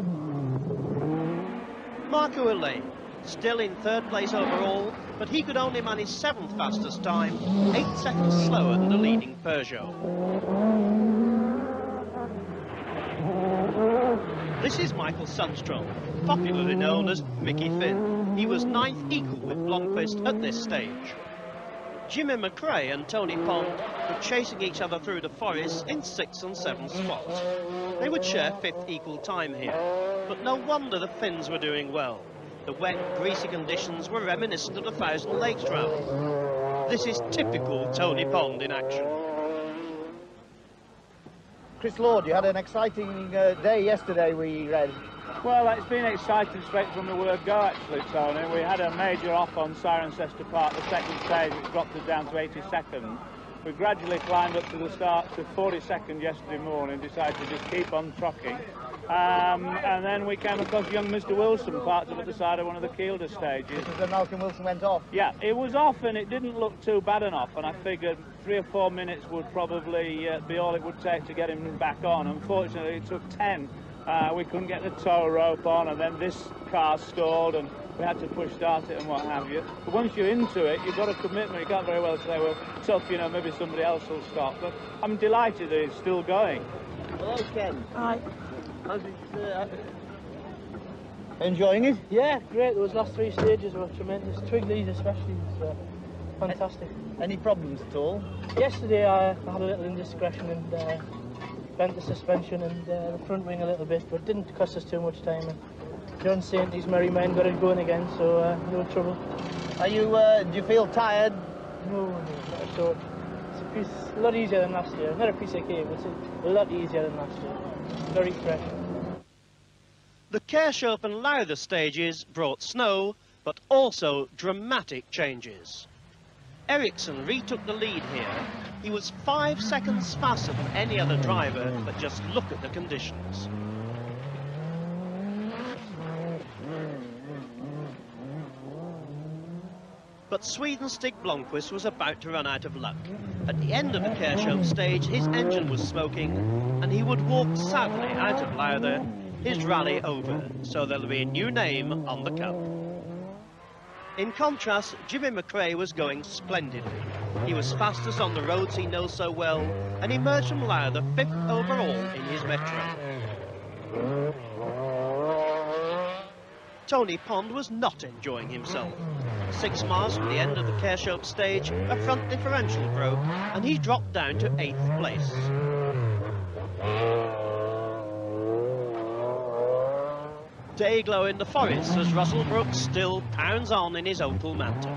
Markku Alen, still in third place overall, but he could only manage seventh fastest time, eight seconds slower than the leading Peugeot. This is Michael Sundstrom, popularly known as Mickey Finn. He was ninth equal with Blomqvist at this stage. Jimmy McRae and Tony Pond were chasing each other through the forest in sixth and seventh spots. They would share fifth equal time here, but no wonder the Finns were doing well. The wet, greasy conditions were reminiscent of the Thousand Lakes Rally. This is typical Tony Pond in action. Chris Lord, you had an exciting uh, day yesterday, we read. Well, it's been exciting straight from the word go, actually, Tony. We had a major off on Cirencester Park, the second stage, which dropped us down to 82nd. We gradually climbed up to the start to 42nd yesterday morning, decided to just keep on trucking. Um, and then we came across young Mr. Wilson parked up at the side of one of the Kielder stages. This is when Malcolm Wilson went off. Yeah, it was off and it didn't look too bad enough, and I figured three or four minutes would probably uh, be all it would take to get him back on. Unfortunately, it took 10. Uh, we couldn't get the tow rope on, and then this car stalled, and we had to push start it and what have you. But once you're into it, you've got a commitment. You can't very well say, well, tough, you know, maybe somebody else will stop. But I'm delighted that it's still going. Hello, Ken. Hi. How's it, uh, enjoying it? Yeah, great. Those last three stages were tremendous. Twiglees especially was uh, fantastic. Any problems at all? Yesterday I, I had a little indiscretion and uh, bent the suspension and uh, the front wing a little bit, but it didn't cost us too much time. And John Saint, his merry men, got it going again, so uh, no trouble. Are you? Uh, do you feel tired? No, no, not at all. It's a, piece, a lot easier than last year. Not a piece of cake, but it's a lot easier than last year. Very fresh. The Kershope and Lowther stages brought snow, but also dramatic changes. Ericsson retook the lead here. He was five seconds faster than any other driver, but just look at the conditions. But Sweden's Stig Blomqvist was about to run out of luck. At the end of the Kershope stage, his engine was smoking, and he would walk sadly out of Lowther, his rally over, so there'll be a new name on the cup. In contrast, Jimmy McRae was going splendidly. He was fastest on the roads he knows so well, and emerged from Lowther fifth overall in his Metro. Tony Pond was not enjoying himself. Six miles from the end of the Kershope stage, a front differential broke, and he dropped down to eighth place. Day glow in the forest as Russell Brookes still pounds on in his Opel Manta.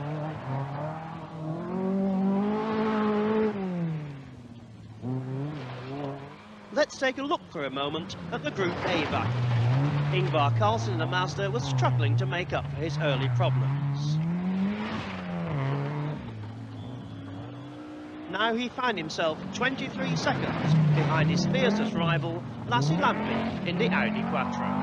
Let's take a look for a moment at the Group A battle. Ingvar Carlsson, the master, was struggling to make up for his early problems. Now he found himself 23 seconds behind his fiercest rival, Lasse Lampi, in the Audi Quattro.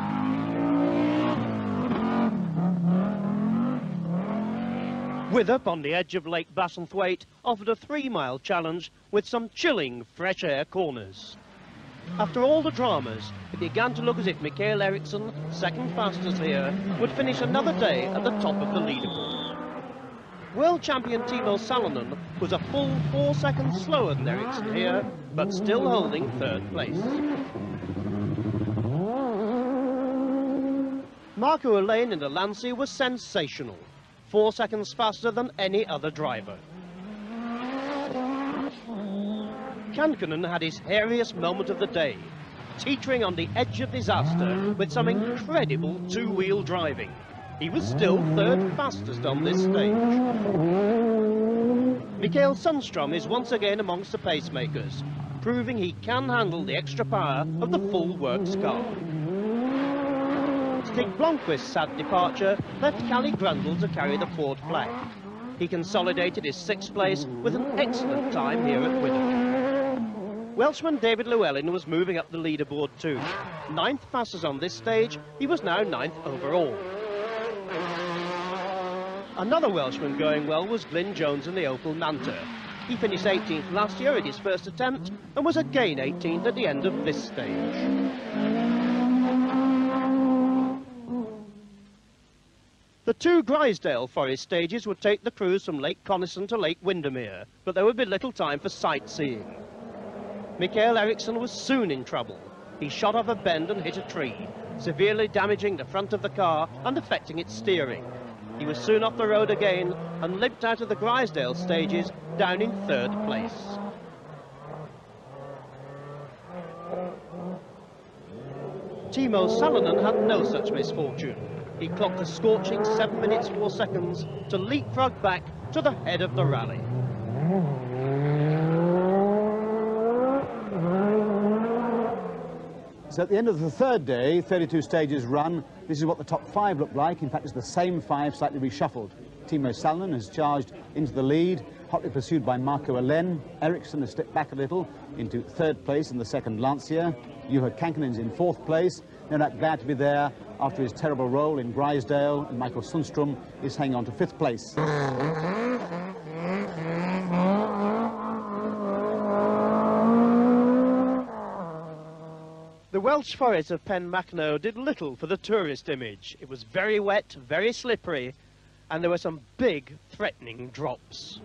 Wythop on the edge of Lake Bassenthwaite offered a three-mile challenge with some chilling fresh air corners. After all the dramas, it began to look as if Mikael Ericsson, second fastest here, would finish another day at the top of the leaderboard. World champion Timo Salonen was a full four seconds slower than Ericsson here, but still holding third place. Markku Alen in the Lancia was sensational, four seconds faster than any other driver. Kankkunen had his hairiest moment of the day, teetering on the edge of disaster with some incredible two-wheel driving. He was still third fastest on this stage. Mikael Sundstrom is once again amongst the pacemakers, proving he can handle the extra power of the full works car. Stig Blomqvist's sad departure left Kalle Grundel to carry the Ford flag. He consolidated his sixth place with an excellent time here at Wythop. Welshman David Llewellyn was moving up the leaderboard too. Ninth fastest on this stage, he was now ninth overall. Another Welshman going well was Glyn Jones in the Opel Manta. He finished 18th last year at his first attempt and was again 18th at the end of this stage. The two Grizedale Forest stages would take the crews from Lake Coniston to Lake Windermere, but there would be little time for sightseeing. Mikael Ericsson was soon in trouble. He shot off a bend and hit a tree, severely damaging the front of the car and affecting its steering. He was soon off the road again and limped out of the Grizedale stages down in third place. Timo Salonen had no such misfortune. He clocked a scorching 7 minutes 4 seconds to leapfrog back to the head of the rally. So at the end of the third day, 32 stages run, this is what the top five look like. In fact, it's the same five, slightly reshuffled. Timo Salonen has charged into the lead, hotly pursued by Markku Alén. Ericsson has slipped back a little into third place in the second Lancia. Juha Kankkunen's in fourth place. No doubt glad to be there after his terrible roll in Grizedale. And Michael Sundstrom is hanging on to fifth place. The Welsh forest of Pen Machno did little for the tourist image. It was very wet, very slippery, and there were some big, threatening drops.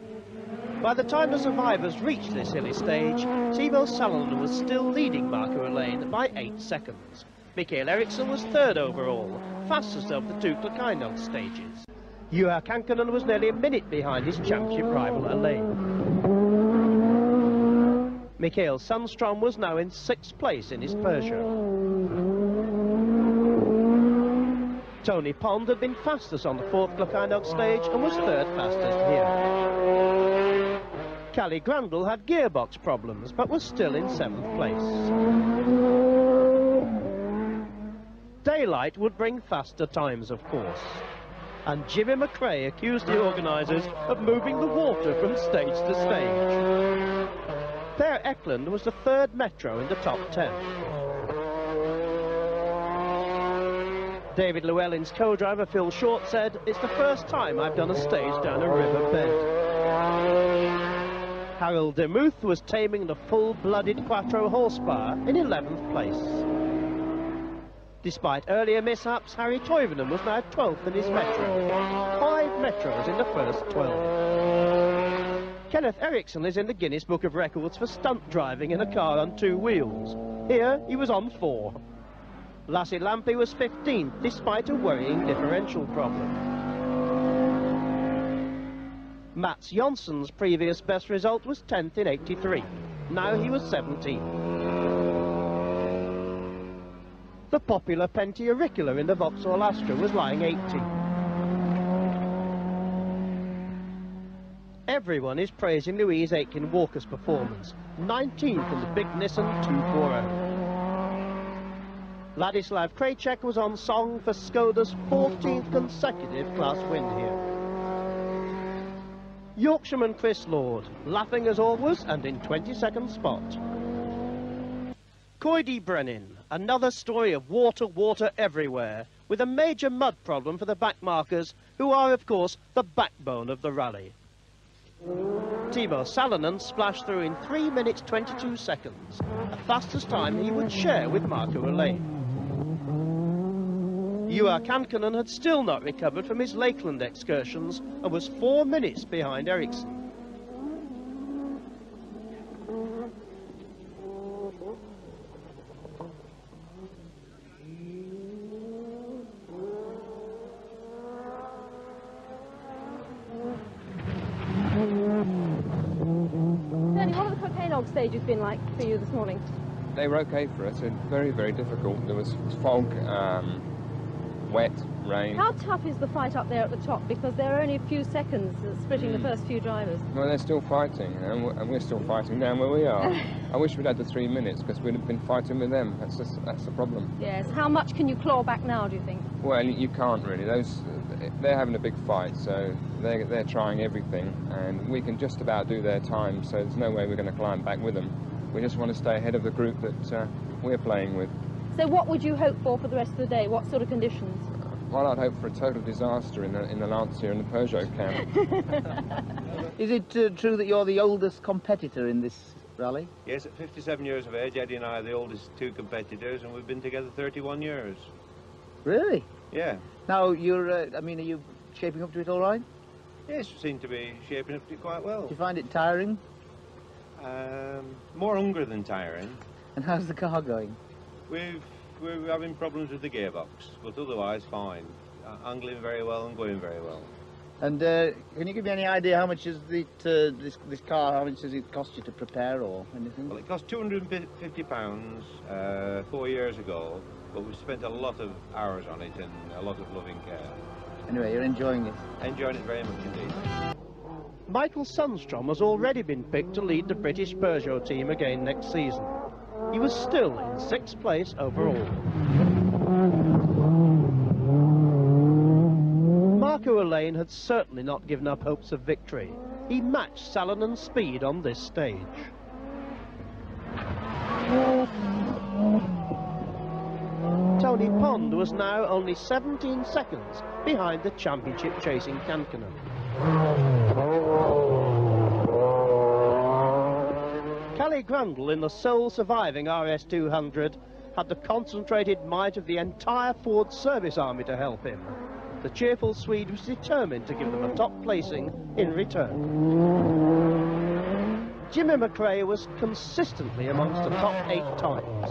By the time the survivors reached this hilly stage, Timo Salonen was still leading Markku Alén by eight seconds. Mikael Ericsson was third overall, fastest of the two Clocaenog stages. Juha Kankkunen was nearly a minute behind his championship rival Alen. Mikael Sundstrom was now in sixth place in his Peugeot. Tony Pond had been fastest on the fourth Clocaenog stage and was third fastest here. Kalle Grundel had gearbox problems but was still in seventh place. Daylight would bring faster times, of course. And Jimmy McRae accused the organisers of moving the water from stage to stage. Per Eklund was the third Metro in the top ten. David Llewellyn's co-driver Phil Short said, it's the first time I've done a stage down a river bed. Harald Demuth was taming the full-blooded Quattro horsepower in 11th place. Despite earlier mishaps, Harri Toivonen was now 12th in his Metro. Five Metros in the first 12. Kenneth Eriksson is in the Guinness Book of Records for stunt driving in a car on two wheels. Here, he was on four. Lasse Lampi was 15th, despite a worrying differential problem. Mats Jonsson's previous best result was 10th in 83. Now he was 17th. The popular Pentti Airikkala in the Vauxhall Astra was lying 18th. Everyone is praising Louise Aitken Walker's performance, 19th in the big Nissan 240. Ladislav Krecek was on song for Skoda's 14th consecutive class win here. Yorkshireman Chris Lord, laughing as always and in 22nd spot. Coed y Brenin, another story of water, water everywhere, with a major mud problem for the backmarkers, who are, of course, the backbone of the rally. Timo Salonen splashed through in 3 minutes 22 seconds, the fastest time he would share with Markku Alén. Juha Kankkunen had still not recovered from his Lakeland excursions and was 4 minutes behind Ericsson. stages been like for you this morning? They were okay for us. very, very difficult. There was fog, um, wet, rain. How tough is the fight up there at the top? Because there are only a few seconds splitting mm. the first few drivers. Well, they're still fighting, and we're, and we're still fighting down where we are. I wish we'd had the three minutes because we'd have been fighting with them. That's just, that's the problem. Yes. How much can you claw back now? Do you think? Well, you can't really. Those they're having a big fight, so they're they're trying everything, and we can just about do their time. So there's no way we're going to climb back with them. We just want to stay ahead of the group that uh, we're playing with. So what would you hope for for the rest of the day? What sort of conditions? Well, I'd hope for a total disaster in the, in the Lancia and the Peugeot camp. Is it uh, true that you're the oldest competitor in this rally? Yes, at 57 years of age, Eddie and I are the oldest two competitors, and we've been together 31 years. Really? Yeah. Now, you're, uh, I mean, are you shaping up to it all right? Yes, you seem to be shaping up to it quite well. Do you find it tiring? Um, more hungry than tiring. And how's the car going? We've, we're having problems with the gearbox, but otherwise fine. Uh, angling very well and going very well. And uh, can you give me any idea how much is it, uh, this, this car, how much does it cost you to prepare or anything? Well, it cost £250 uh, four years ago, but we've spent a lot of hours on it and a lot of loving care. Anyway, you're enjoying it? Enjoying it very much indeed. Michael Sundstrom has already been picked to lead the British Peugeot team again next season. He was still in sixth place overall. Markku Alen had certainly not given up hopes of victory. He matched Salonen's speed on this stage. Tony Pond was now only 17 seconds behind the championship chasing Kankkunen. Kelly Grundel in the sole surviving RS200 had the concentrated might of the entire Ford service army to help him. The cheerful Swede was determined to give them a top placing in return. Jimmy McRae was consistently amongst the top eight times.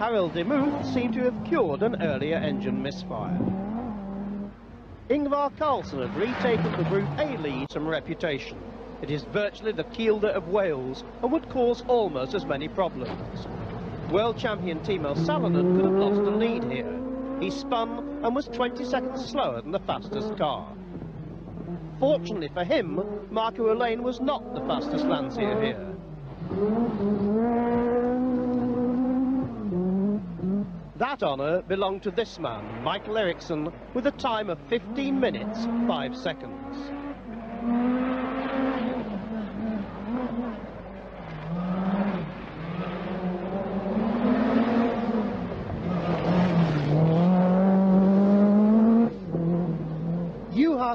Harald Demuth seemed to have cured an earlier engine misfire. Ingvar Carlsson had retaken the Group A lead some reputation. It is virtually the Kielder of Wales and would cause almost as many problems. World champion Timo Salonen could have lost the lead here. He spun and was 20 seconds slower than the fastest car. Fortunately for him, Markku Alen was not the fastest Lancia here. That honour belonged to this man, Michael Ericsson, with a time of 15 minutes, 5 seconds.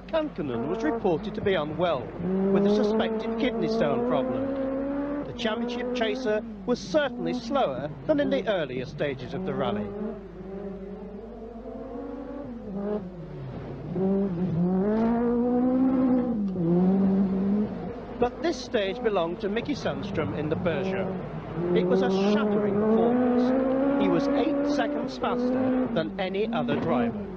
Juha was reported to be unwell, with a suspected kidney stone problem. The championship chaser was certainly slower than in the earlier stages of the rally. But this stage belonged to Mickey Sundstrom in the Peugeot. It was a shattering performance. He was eight seconds faster than any other driver.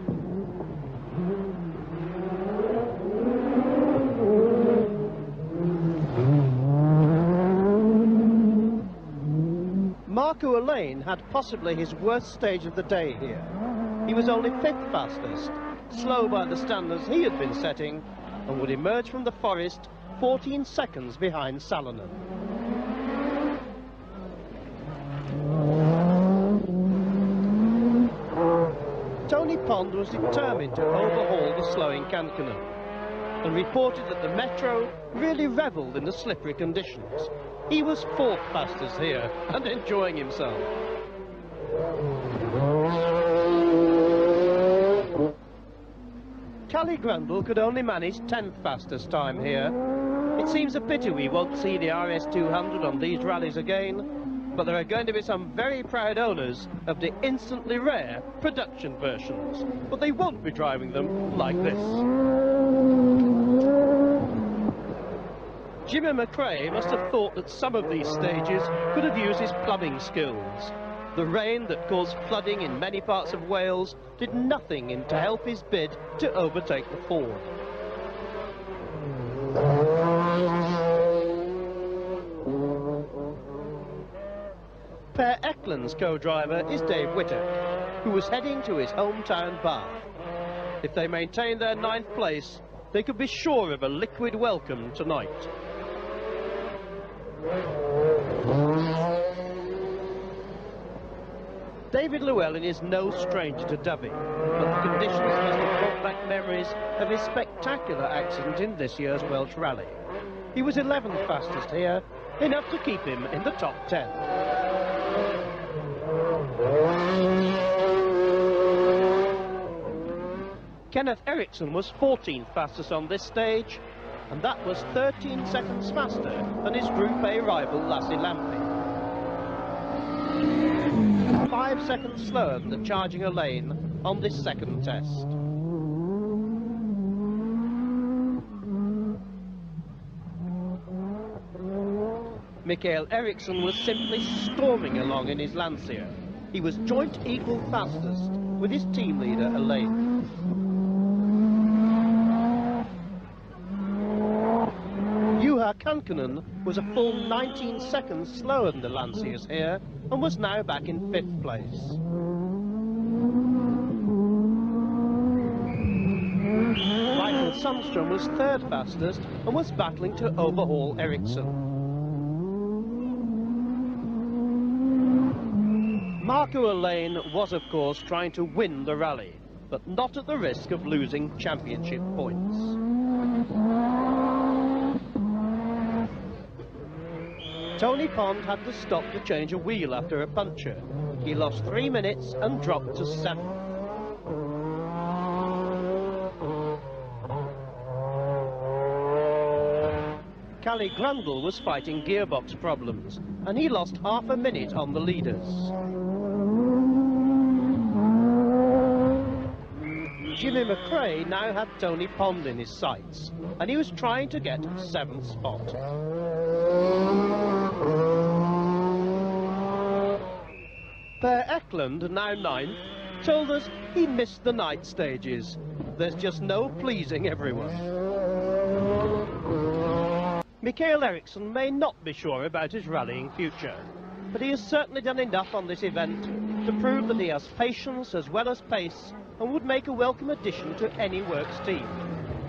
Markku Alen had possibly his worst stage of the day here. He was only fifth fastest, slow by the standards he had been setting, and would emerge from the forest 14 seconds behind Salonen. Tony Pond was determined to overhaul the slowing Kankkunen and reported that the Metro really revelled in the slippery conditions. He was fourth fastest here and enjoying himself. Kalle Grundel could only manage 10th fastest time here. It seems a pity we won't see the RS200 on these rallies again, but there are going to be some very proud owners of the instantly rare production versions, but they won't be driving them like this. Jimmy McRae must have thought that some of these stages could have used his plumbing skills. The rain that caused flooding in many parts of Wales did nothing in to help his bid to overtake the Ford. Per Eklund's co-driver is Dave Whittock, who was heading to his hometown Bath. If they maintain their ninth place, they could be sure of a liquid welcome tonight. David Llewellyn is no stranger to dubbing, but the conditions must have brought back memories of his spectacular accident in this year's Welsh Rally. he was 11th fastest here, enough to keep him in the top 10. Kenneth Eriksson was 14th fastest on this stage, and that was 13 seconds faster than his Group A rival Lasse Lampi. Five seconds slower than charging lane on this second test. Mikael Ericsson was simply storming along in his Lancia. He was joint equal fastest with his team leader Alen. Juha Kankkunen was a full 19 seconds slower than the Lancias here and was now back in fifth place. Michael Sundstrom was third fastest and was battling to overhaul Ericsson. Markku Alen was, of course, trying to win the rally, but not at the risk of losing championship points. Tony Pond had to stop to change a wheel after a puncture. He lost three minutes and dropped to seventh. Kalle Grundle was fighting gearbox problems, and he lost half a minute on the leaders. Jimmy McRae now had Tony Pond in his sights, and he was trying to get seventh spot. Per Eklund, now ninth, told us he missed the night stages. There's just no pleasing everyone. Mikael Ericsson may not be sure about his rallying future, but he has certainly done enough on this event to prove that he has patience as well as pace and would make a welcome addition to any works team.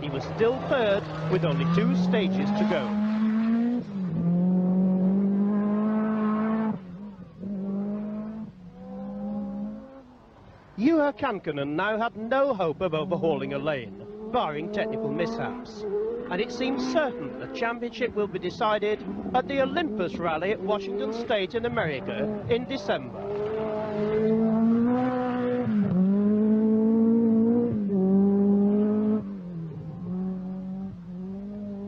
He was still third with only two stages to go. Kankkunen now had no hope of overhauling Alen, barring technical mishaps. And it seems certain the championship will be decided at the Olympus Rally at Washington State in America in December.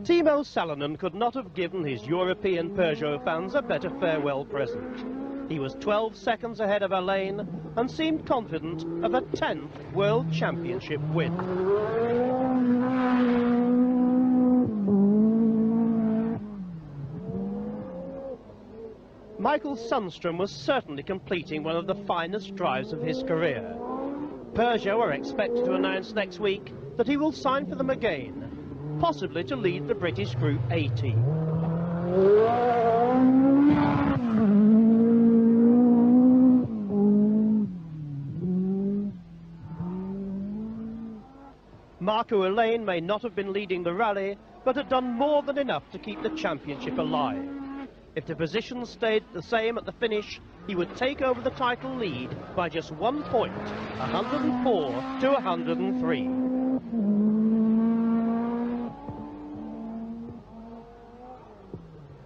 Timo Salonen could not have given his European Peugeot fans a better farewell present. He was 12 seconds ahead of Alen and seemed confident of a 10th World Championship win. Mikael Sundstrom was certainly completing one of the finest drives of his career. Peugeot are expected to announce next week that he will sign for them again possibly to lead the British Group A team. Markku Alen may not have been leading the rally, but had done more than enough to keep the championship alive. If the position stayed the same at the finish, he would take over the title lead by just one point, 104 to 103.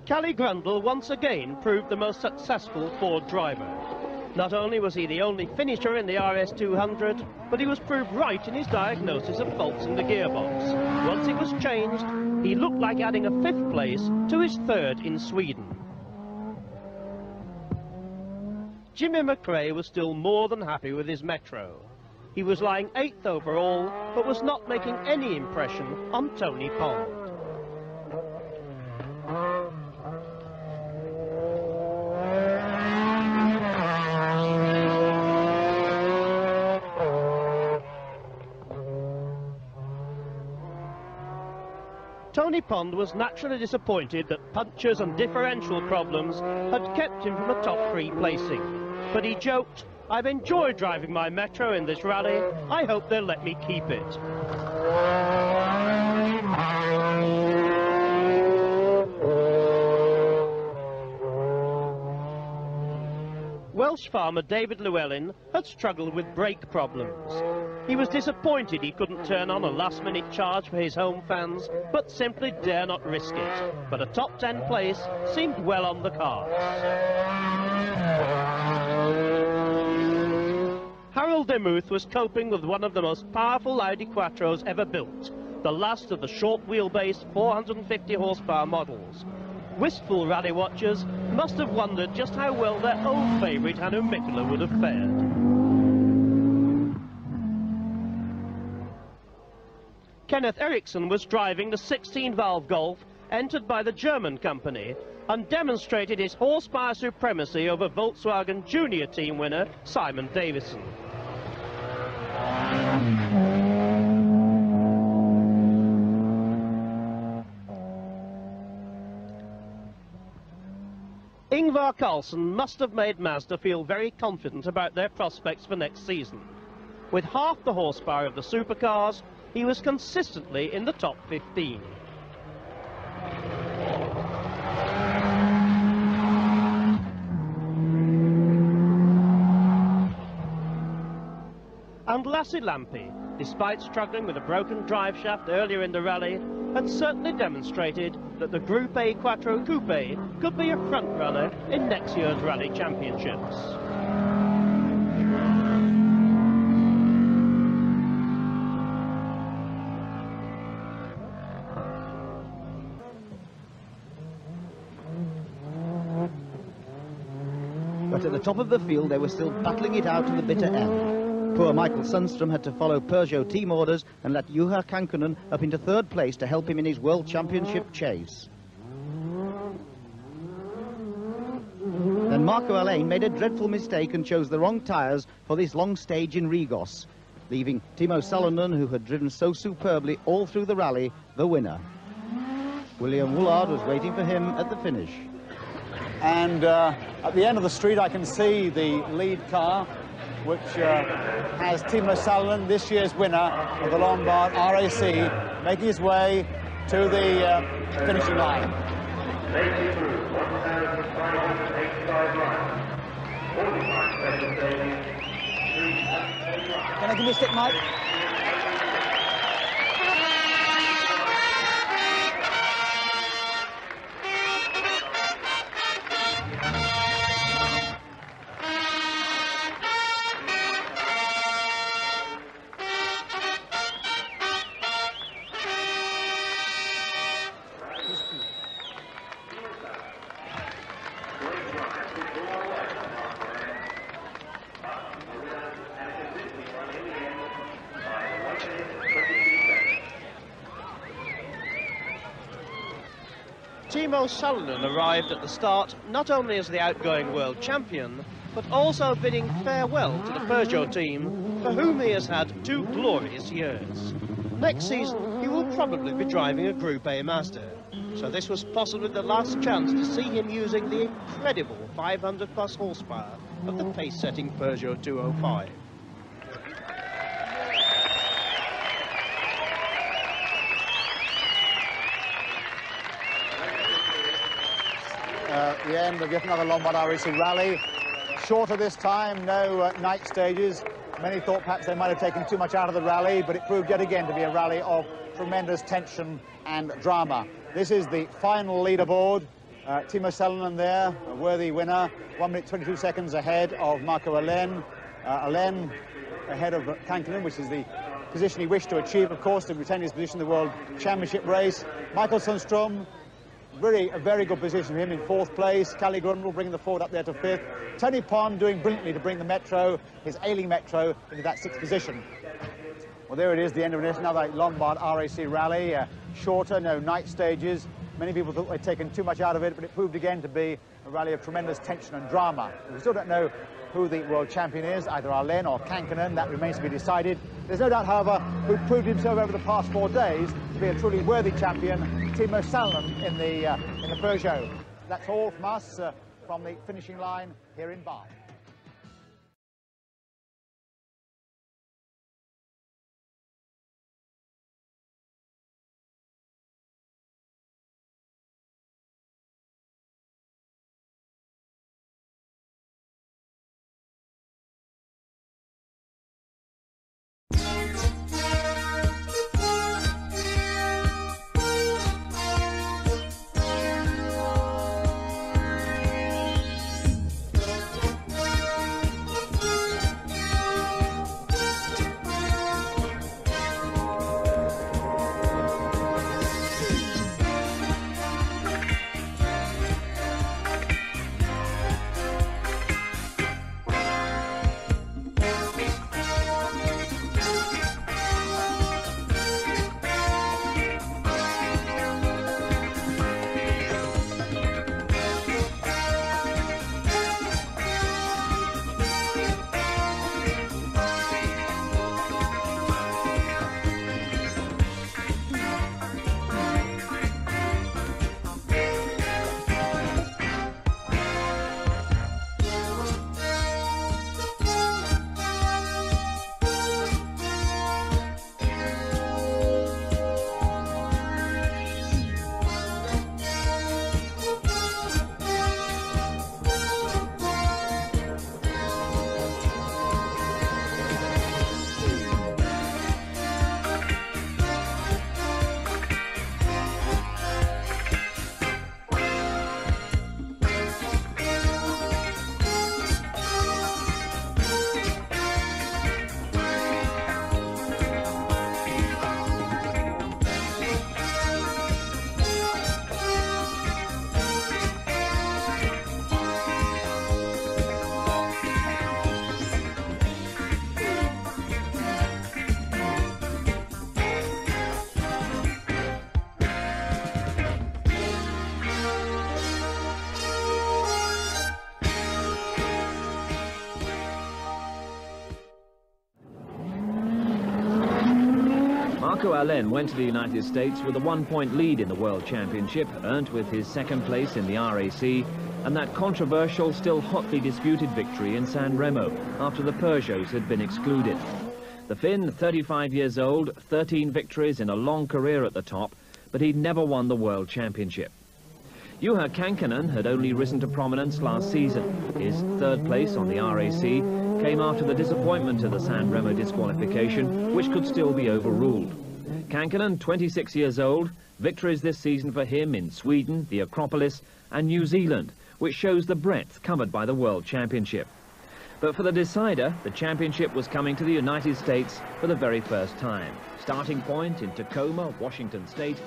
Kalle Grundel once again proved the most successful Ford driver. Not only was he the only finisher in the RS200, but he was proved right in his diagnosis of faults in the gearbox. Once it was changed, he looked like adding a fifth place to his third in Sweden. Jimmy McRae was still more than happy with his Metro. He was lying eighth overall, but was not making any impression on Tony Pond. Tony Pond was naturally disappointed that punctures and differential problems had kept him from a top three placing. But he joked, I've enjoyed driving my Metro in this rally. I hope they'll let me keep it. Welsh farmer David Llewellyn had struggled with brake problems. He was disappointed he couldn't turn on a last-minute charge for his home fans, but simply dare not risk it. But a top 10 place seemed well on the cards. Harald Demuth was coping with one of the most powerful Audi Quattros ever built, the last of the short wheelbase 450 horsepower models. Wistful rally watchers must have wondered just how well their old favourite Hannu Mikkola would have fared. Kenneth Eriksson was driving the 16-valve Golf entered by the German company and demonstrated his horsepower supremacy over Volkswagen Junior team winner Simon Davison. Ingvar Carlsson must have made Mazda feel very confident about their prospects for next season. With half the horsepower of the supercars, he was consistently in the top 15. And Lasse Lampi, despite struggling with a broken drive shaft earlier in the rally, had certainly demonstrated that the Group A Quattro Coupe could be a front-runner in next year's Rally Championships. At the top of the field, they were still battling it out to the bitter end. Poor Mikael Sundstrom had to follow Peugeot team orders and let Juha Kankkunen up into third place to help him in his World Championship chase. Then Markku Alen made a dreadful mistake and chose the wrong tyres for this long stage in Rigos, leaving Timo Salonen, who had driven so superbly all through the rally, the winner. William Woollard was waiting for him at the finish. And uh, at the end of the street, I can see the lead car, which uh, has Timo Salonen, this year's winner of the Lombard RAC, making his way to the uh, finishing line. Can I give you a stick, Mike? Salonen arrived at the start not only as the outgoing world champion, but also bidding farewell to the Peugeot team, for whom he has had two glorious years. Next season, he will probably be driving a Group A Mazda, so this was possibly the last chance to see him using the incredible 500 plus horsepower of the pace-setting Peugeot 205. uh, the end of yet another Lombard RAC rally. Shorter this time, no uh, night stages. Many thought perhaps they might have taken too much out of the rally, but it proved yet again to be a rally of tremendous tension and drama. This is the final leaderboard. Uh, Timo Salonen there, a worthy winner, 1 minute 22 seconds ahead of Markku Alen. Uh, Alen ahead of Kankkunen, which is the position he wished to achieve, of course, to retain his position in the World Championship race. Mikael Sundstrom Really a very good position for him in fourth place. Kalle Grundel bringing the Ford up there to fifth. Tony Pond doing brilliantly to bring the Metro, his ailing Metro, into that sixth position. Well, there it is, the end of another Lombard RAC rally. Uh, shorter, no night stages. Many people thought they'd taken too much out of it, but it proved again to be a rally of tremendous tension and drama. We still don't know who the world champion is, either Alen or Kankkunen. That remains to be decided. There's no doubt, however, who proved himself over the past four days to be a truly worthy champion, Timo Salonen in the, uh, in the Peugeot. That's all from us uh, from the finishing line here in Bath. Alen went to the United States with a one-point lead in the World Championship, earned with his second place in the RAC, and that controversial, still hotly disputed victory in San Remo, after the Peugeots had been excluded. The Finn, 35 years old, 13 victories in a long career at the top, but he'd never won the World Championship. Juha Kankkunen had only risen to prominence last season. His third place on the RAC came after the disappointment of the San Remo disqualification, which could still be overruled. Kankkunen, 26 years old, victories this season for him in Sweden, the Acropolis and New Zealand, which shows the breadth covered by the World Championship. But for the decider, the championship was coming to the United States for the very first time. Starting point in Tacoma, Washington State,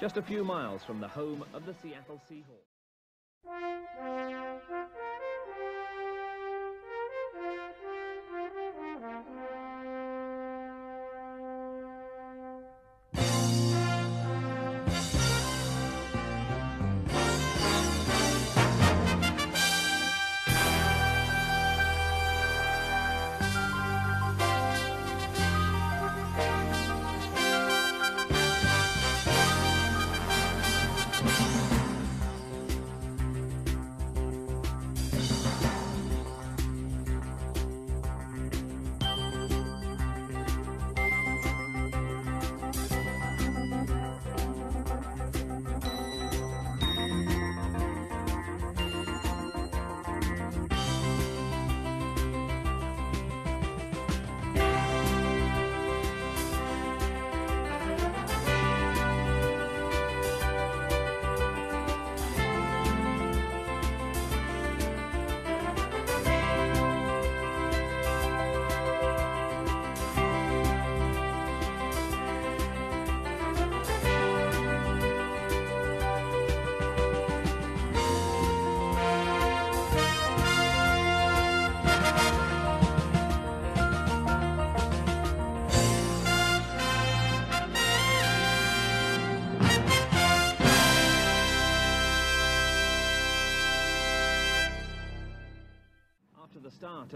just a few miles from the home of the Seattle Seahawks.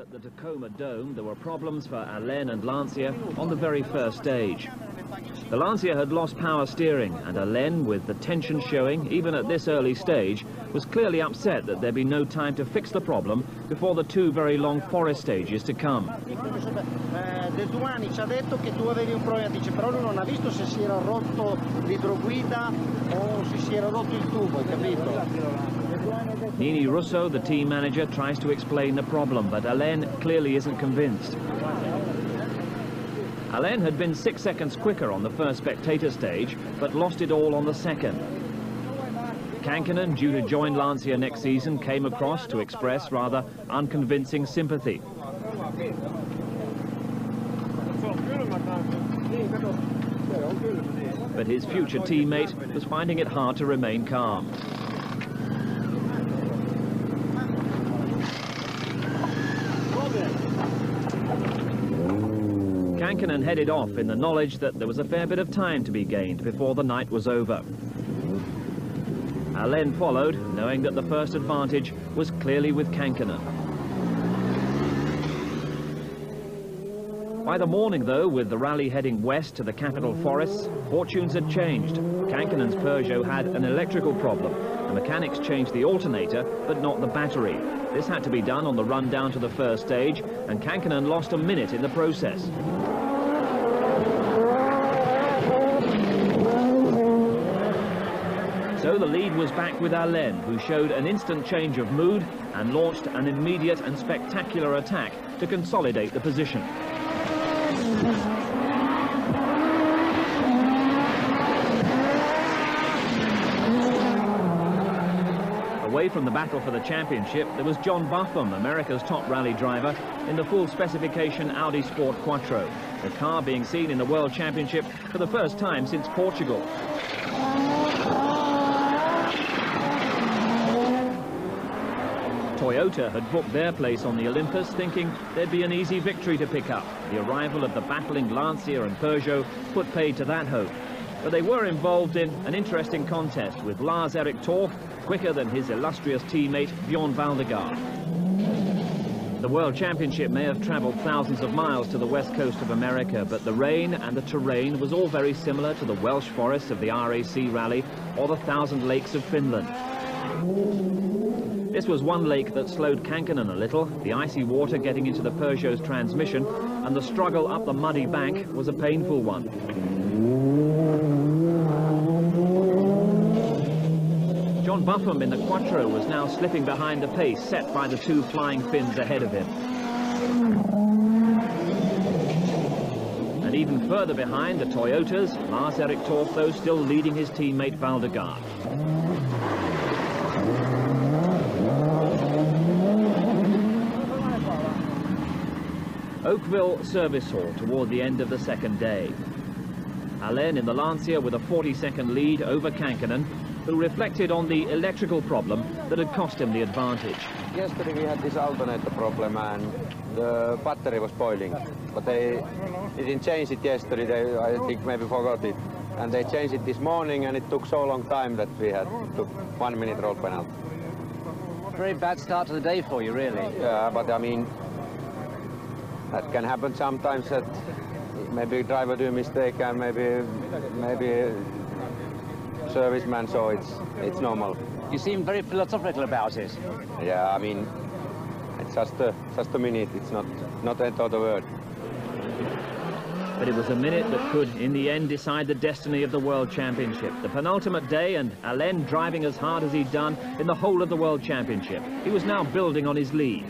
At the Tacoma Dome, there were problems for Alen and Lancia on the very first stage. The Lancia had lost power steering, and Alen, with the tension showing, even at this early stage, was clearly upset that there'd be no time to fix the problem before the two very long forest stages to come. Ninni Russo, the team manager, tries to explain the problem, but Alen clearly isn't convinced. Alen had been six seconds quicker on the first spectator stage, but lost it all on the second. Kankkunen, due to join Lancia next season, came across to express rather unconvincing sympathy. But his future teammate was finding it hard to remain calm. Kankkunen headed off in the knowledge that there was a fair bit of time to be gained before the night was over. Alen followed, knowing that the first advantage was clearly with Kankkunen. By the morning, though, with the rally heading west to the Capitol forests, fortunes had changed. Kankkunen's Peugeot had an electrical problem. The mechanics changed the alternator, but not the battery. This had to be done on the run down to the first stage, and Kankkunen lost a minute in the process. So the lead was back with Alen, who showed an instant change of mood and launched an immediate and spectacular attack to consolidate the position. Away from the battle for the championship, there was John Buffum, America's top rally driver, in the full specification Audi Sport Quattro, the car being seen in the World Championship for the first time since Portugal. Toyota had booked their place on the Olympus thinking there'd be an easy victory to pick up. The arrival of the battling Lancia and Peugeot put paid to that hope. But they were involved in an interesting contest with Lars-Erik Torph quicker than his illustrious teammate Bjorn Waldegard. The World Championship may have travelled thousands of miles to the west coast of America, but the rain and the terrain was all very similar to the Welsh forests of the RAC Rally or the Thousand Lakes of Finland. This was one lake that slowed Kankkunen a little, the icy water getting into the Peugeot's transmission, and the struggle up the muddy bank was a painful one. John Buffum in the Quattro was now slipping behind the pace set by the two flying Finns ahead of him. And even further behind, the Toyotas, Lars-Erik though, still leading his teammate Waldegard. Oakville Service Hall toward the end of the second day. Alen in the Lancia with a 40-second lead over Kankkunen, who reflected on the electrical problem that had cost him the advantage. Yesterday we had this alternator problem and the battery was boiling, but they didn't change it yesterday, they, I think maybe forgot it. And they changed it this morning and it took so long time that we had took one minute roll penalty. Very bad start to the day for you, really. Yeah, but I mean, that can happen sometimes that maybe driver do a mistake and maybe maybe a serviceman, so it's it's normal. You seem very philosophical about it. Yeah, I mean, it's just a just a minute. It's not not end of the world. But it was a minute that could, in the end, decide the destiny of the World Championship. The penultimate day, and Alen driving as hard as he'd done in the whole of the World Championship. He was now building on his lead.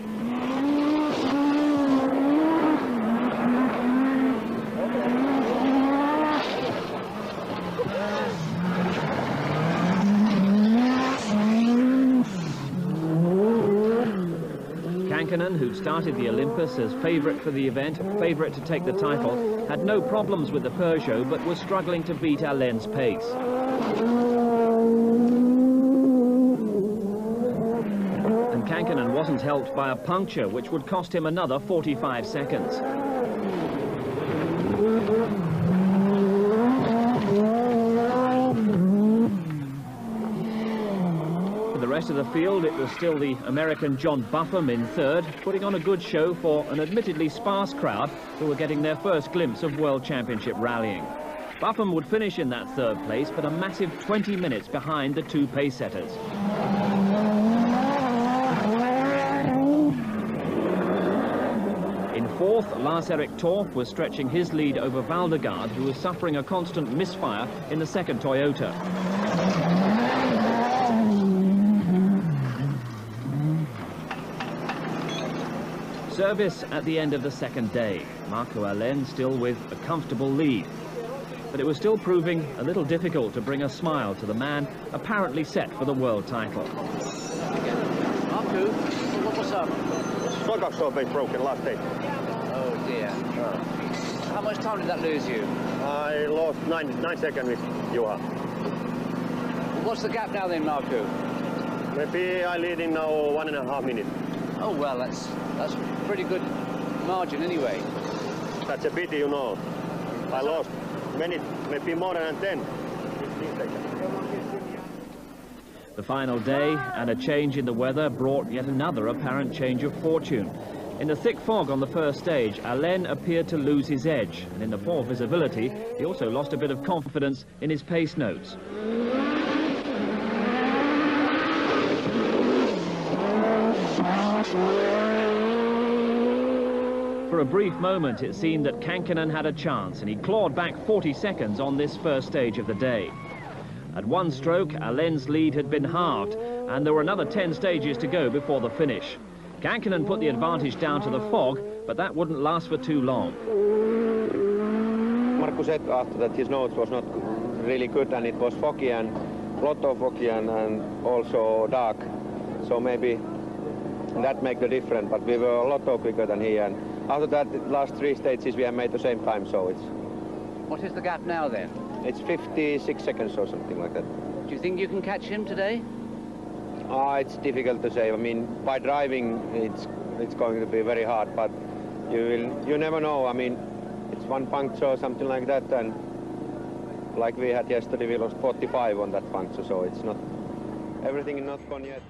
Kankkunen, who started the Olympus as favourite for the event, favourite to take the title, had no problems with the Peugeot but was struggling to beat Alen's pace. And Kankkunen wasn't helped by a puncture which would cost him another 45 seconds. rest of the field, it was still the American John Buffum in third, putting on a good show for an admittedly sparse crowd who were getting their first glimpse of World Championship rallying. Buffum would finish in that third place, but a massive 20 minutes behind the two pace setters. In fourth, Lars-Erik Torph was stretching his lead over Waldegard, who was suffering a constant misfire in the second Toyota. Service at the end of the second day. Markku Alen still with a comfortable lead. But it was still proving a little difficult to bring a smile to the man apparently set for the world title. Marco, what's up? Slug saw been broken last day. Oh dear. Oh. How much time did that lose you? I lost nine, nine seconds with Juha. What's the gap now then, Marco? Maybe I lead in now one and a half minutes. Oh well, that's that's pretty good margin anyway. That's a pity, you know. I lost many, maybe more than 10. The final day and a change in the weather brought yet another apparent change of fortune. In the thick fog on the first stage, Alen appeared to lose his edge, and in the poor visibility, he also lost a bit of confidence in his pace notes. For a brief moment, it seemed that Kankkunen had a chance, and he clawed back 40 seconds on this first stage of the day. At one stroke, Alen's lead had been halved, and there were another 10 stages to go before the finish. Kankkunen put the advantage down to the fog, but that wouldn't last for too long. Marco said after that his notes was not really good, and it was foggy and a lot of foggy and, and also dark. So maybe that make the difference, but we were a lot quicker than he. And after that, the last three stages we have made the same time, so it's... What is the gap now then? It's 56 seconds or something like that. Do you think you can catch him today? Ah, it's difficult to say. I mean, by driving, it's it's going to be very hard, but you will you never know. I mean, it's one puncture or something like that, and like we had yesterday, we lost 45 on that puncture, so it's not everything is not gone yet.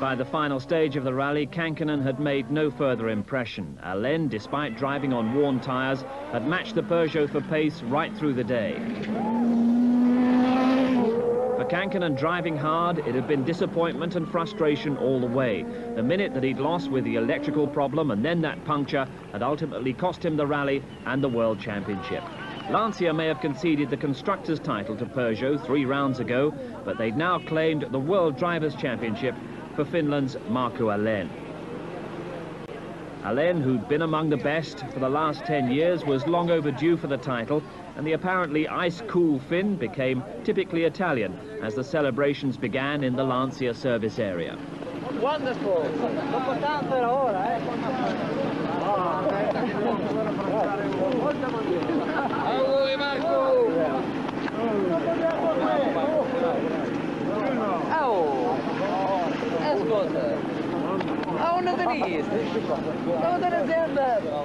By the final stage of the rally, Kankkunen had made no further impression. Alén, despite driving on worn tyres, had matched the Peugeot for pace right through the day. For Kankkunen driving hard, it had been disappointment and frustration all the way. The minute that he'd lost with the electrical problem and then that puncture had ultimately cost him the rally and the World Championship. Lancia may have conceded the Constructors' title to Peugeot three rounds ago, but they'd now claimed the World Drivers' Championship for Finland's Markku Alén. Alén, who'd been among the best for the last 10 years, was long overdue for the title, and the apparently ice-cool Finn became typically Italian as the celebrations began in the Lancia service area. Wonderful! Dopo tanto era ora, eh? Auguri Marco! Oh! Ascolta! Oh, nothing is!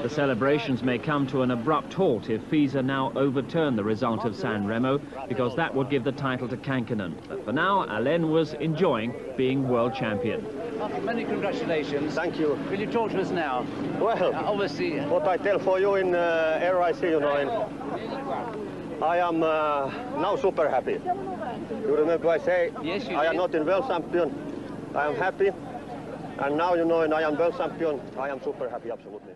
The celebrations may come to an abrupt halt if FISA now overturn the result of San Remo, because that would give the title to Kankkunen. But for now, Alén was enjoying being world champion. Many congratulations. Thank you. Will you talk to us now? Well, Uh, obviously, what I tell for you in uh, RIC, you know, in, I am uh, now super happy. You remember I say Yes, you I am not in world champion. I am happy. And now, you know, and I am world champion. I am super happy, absolutely.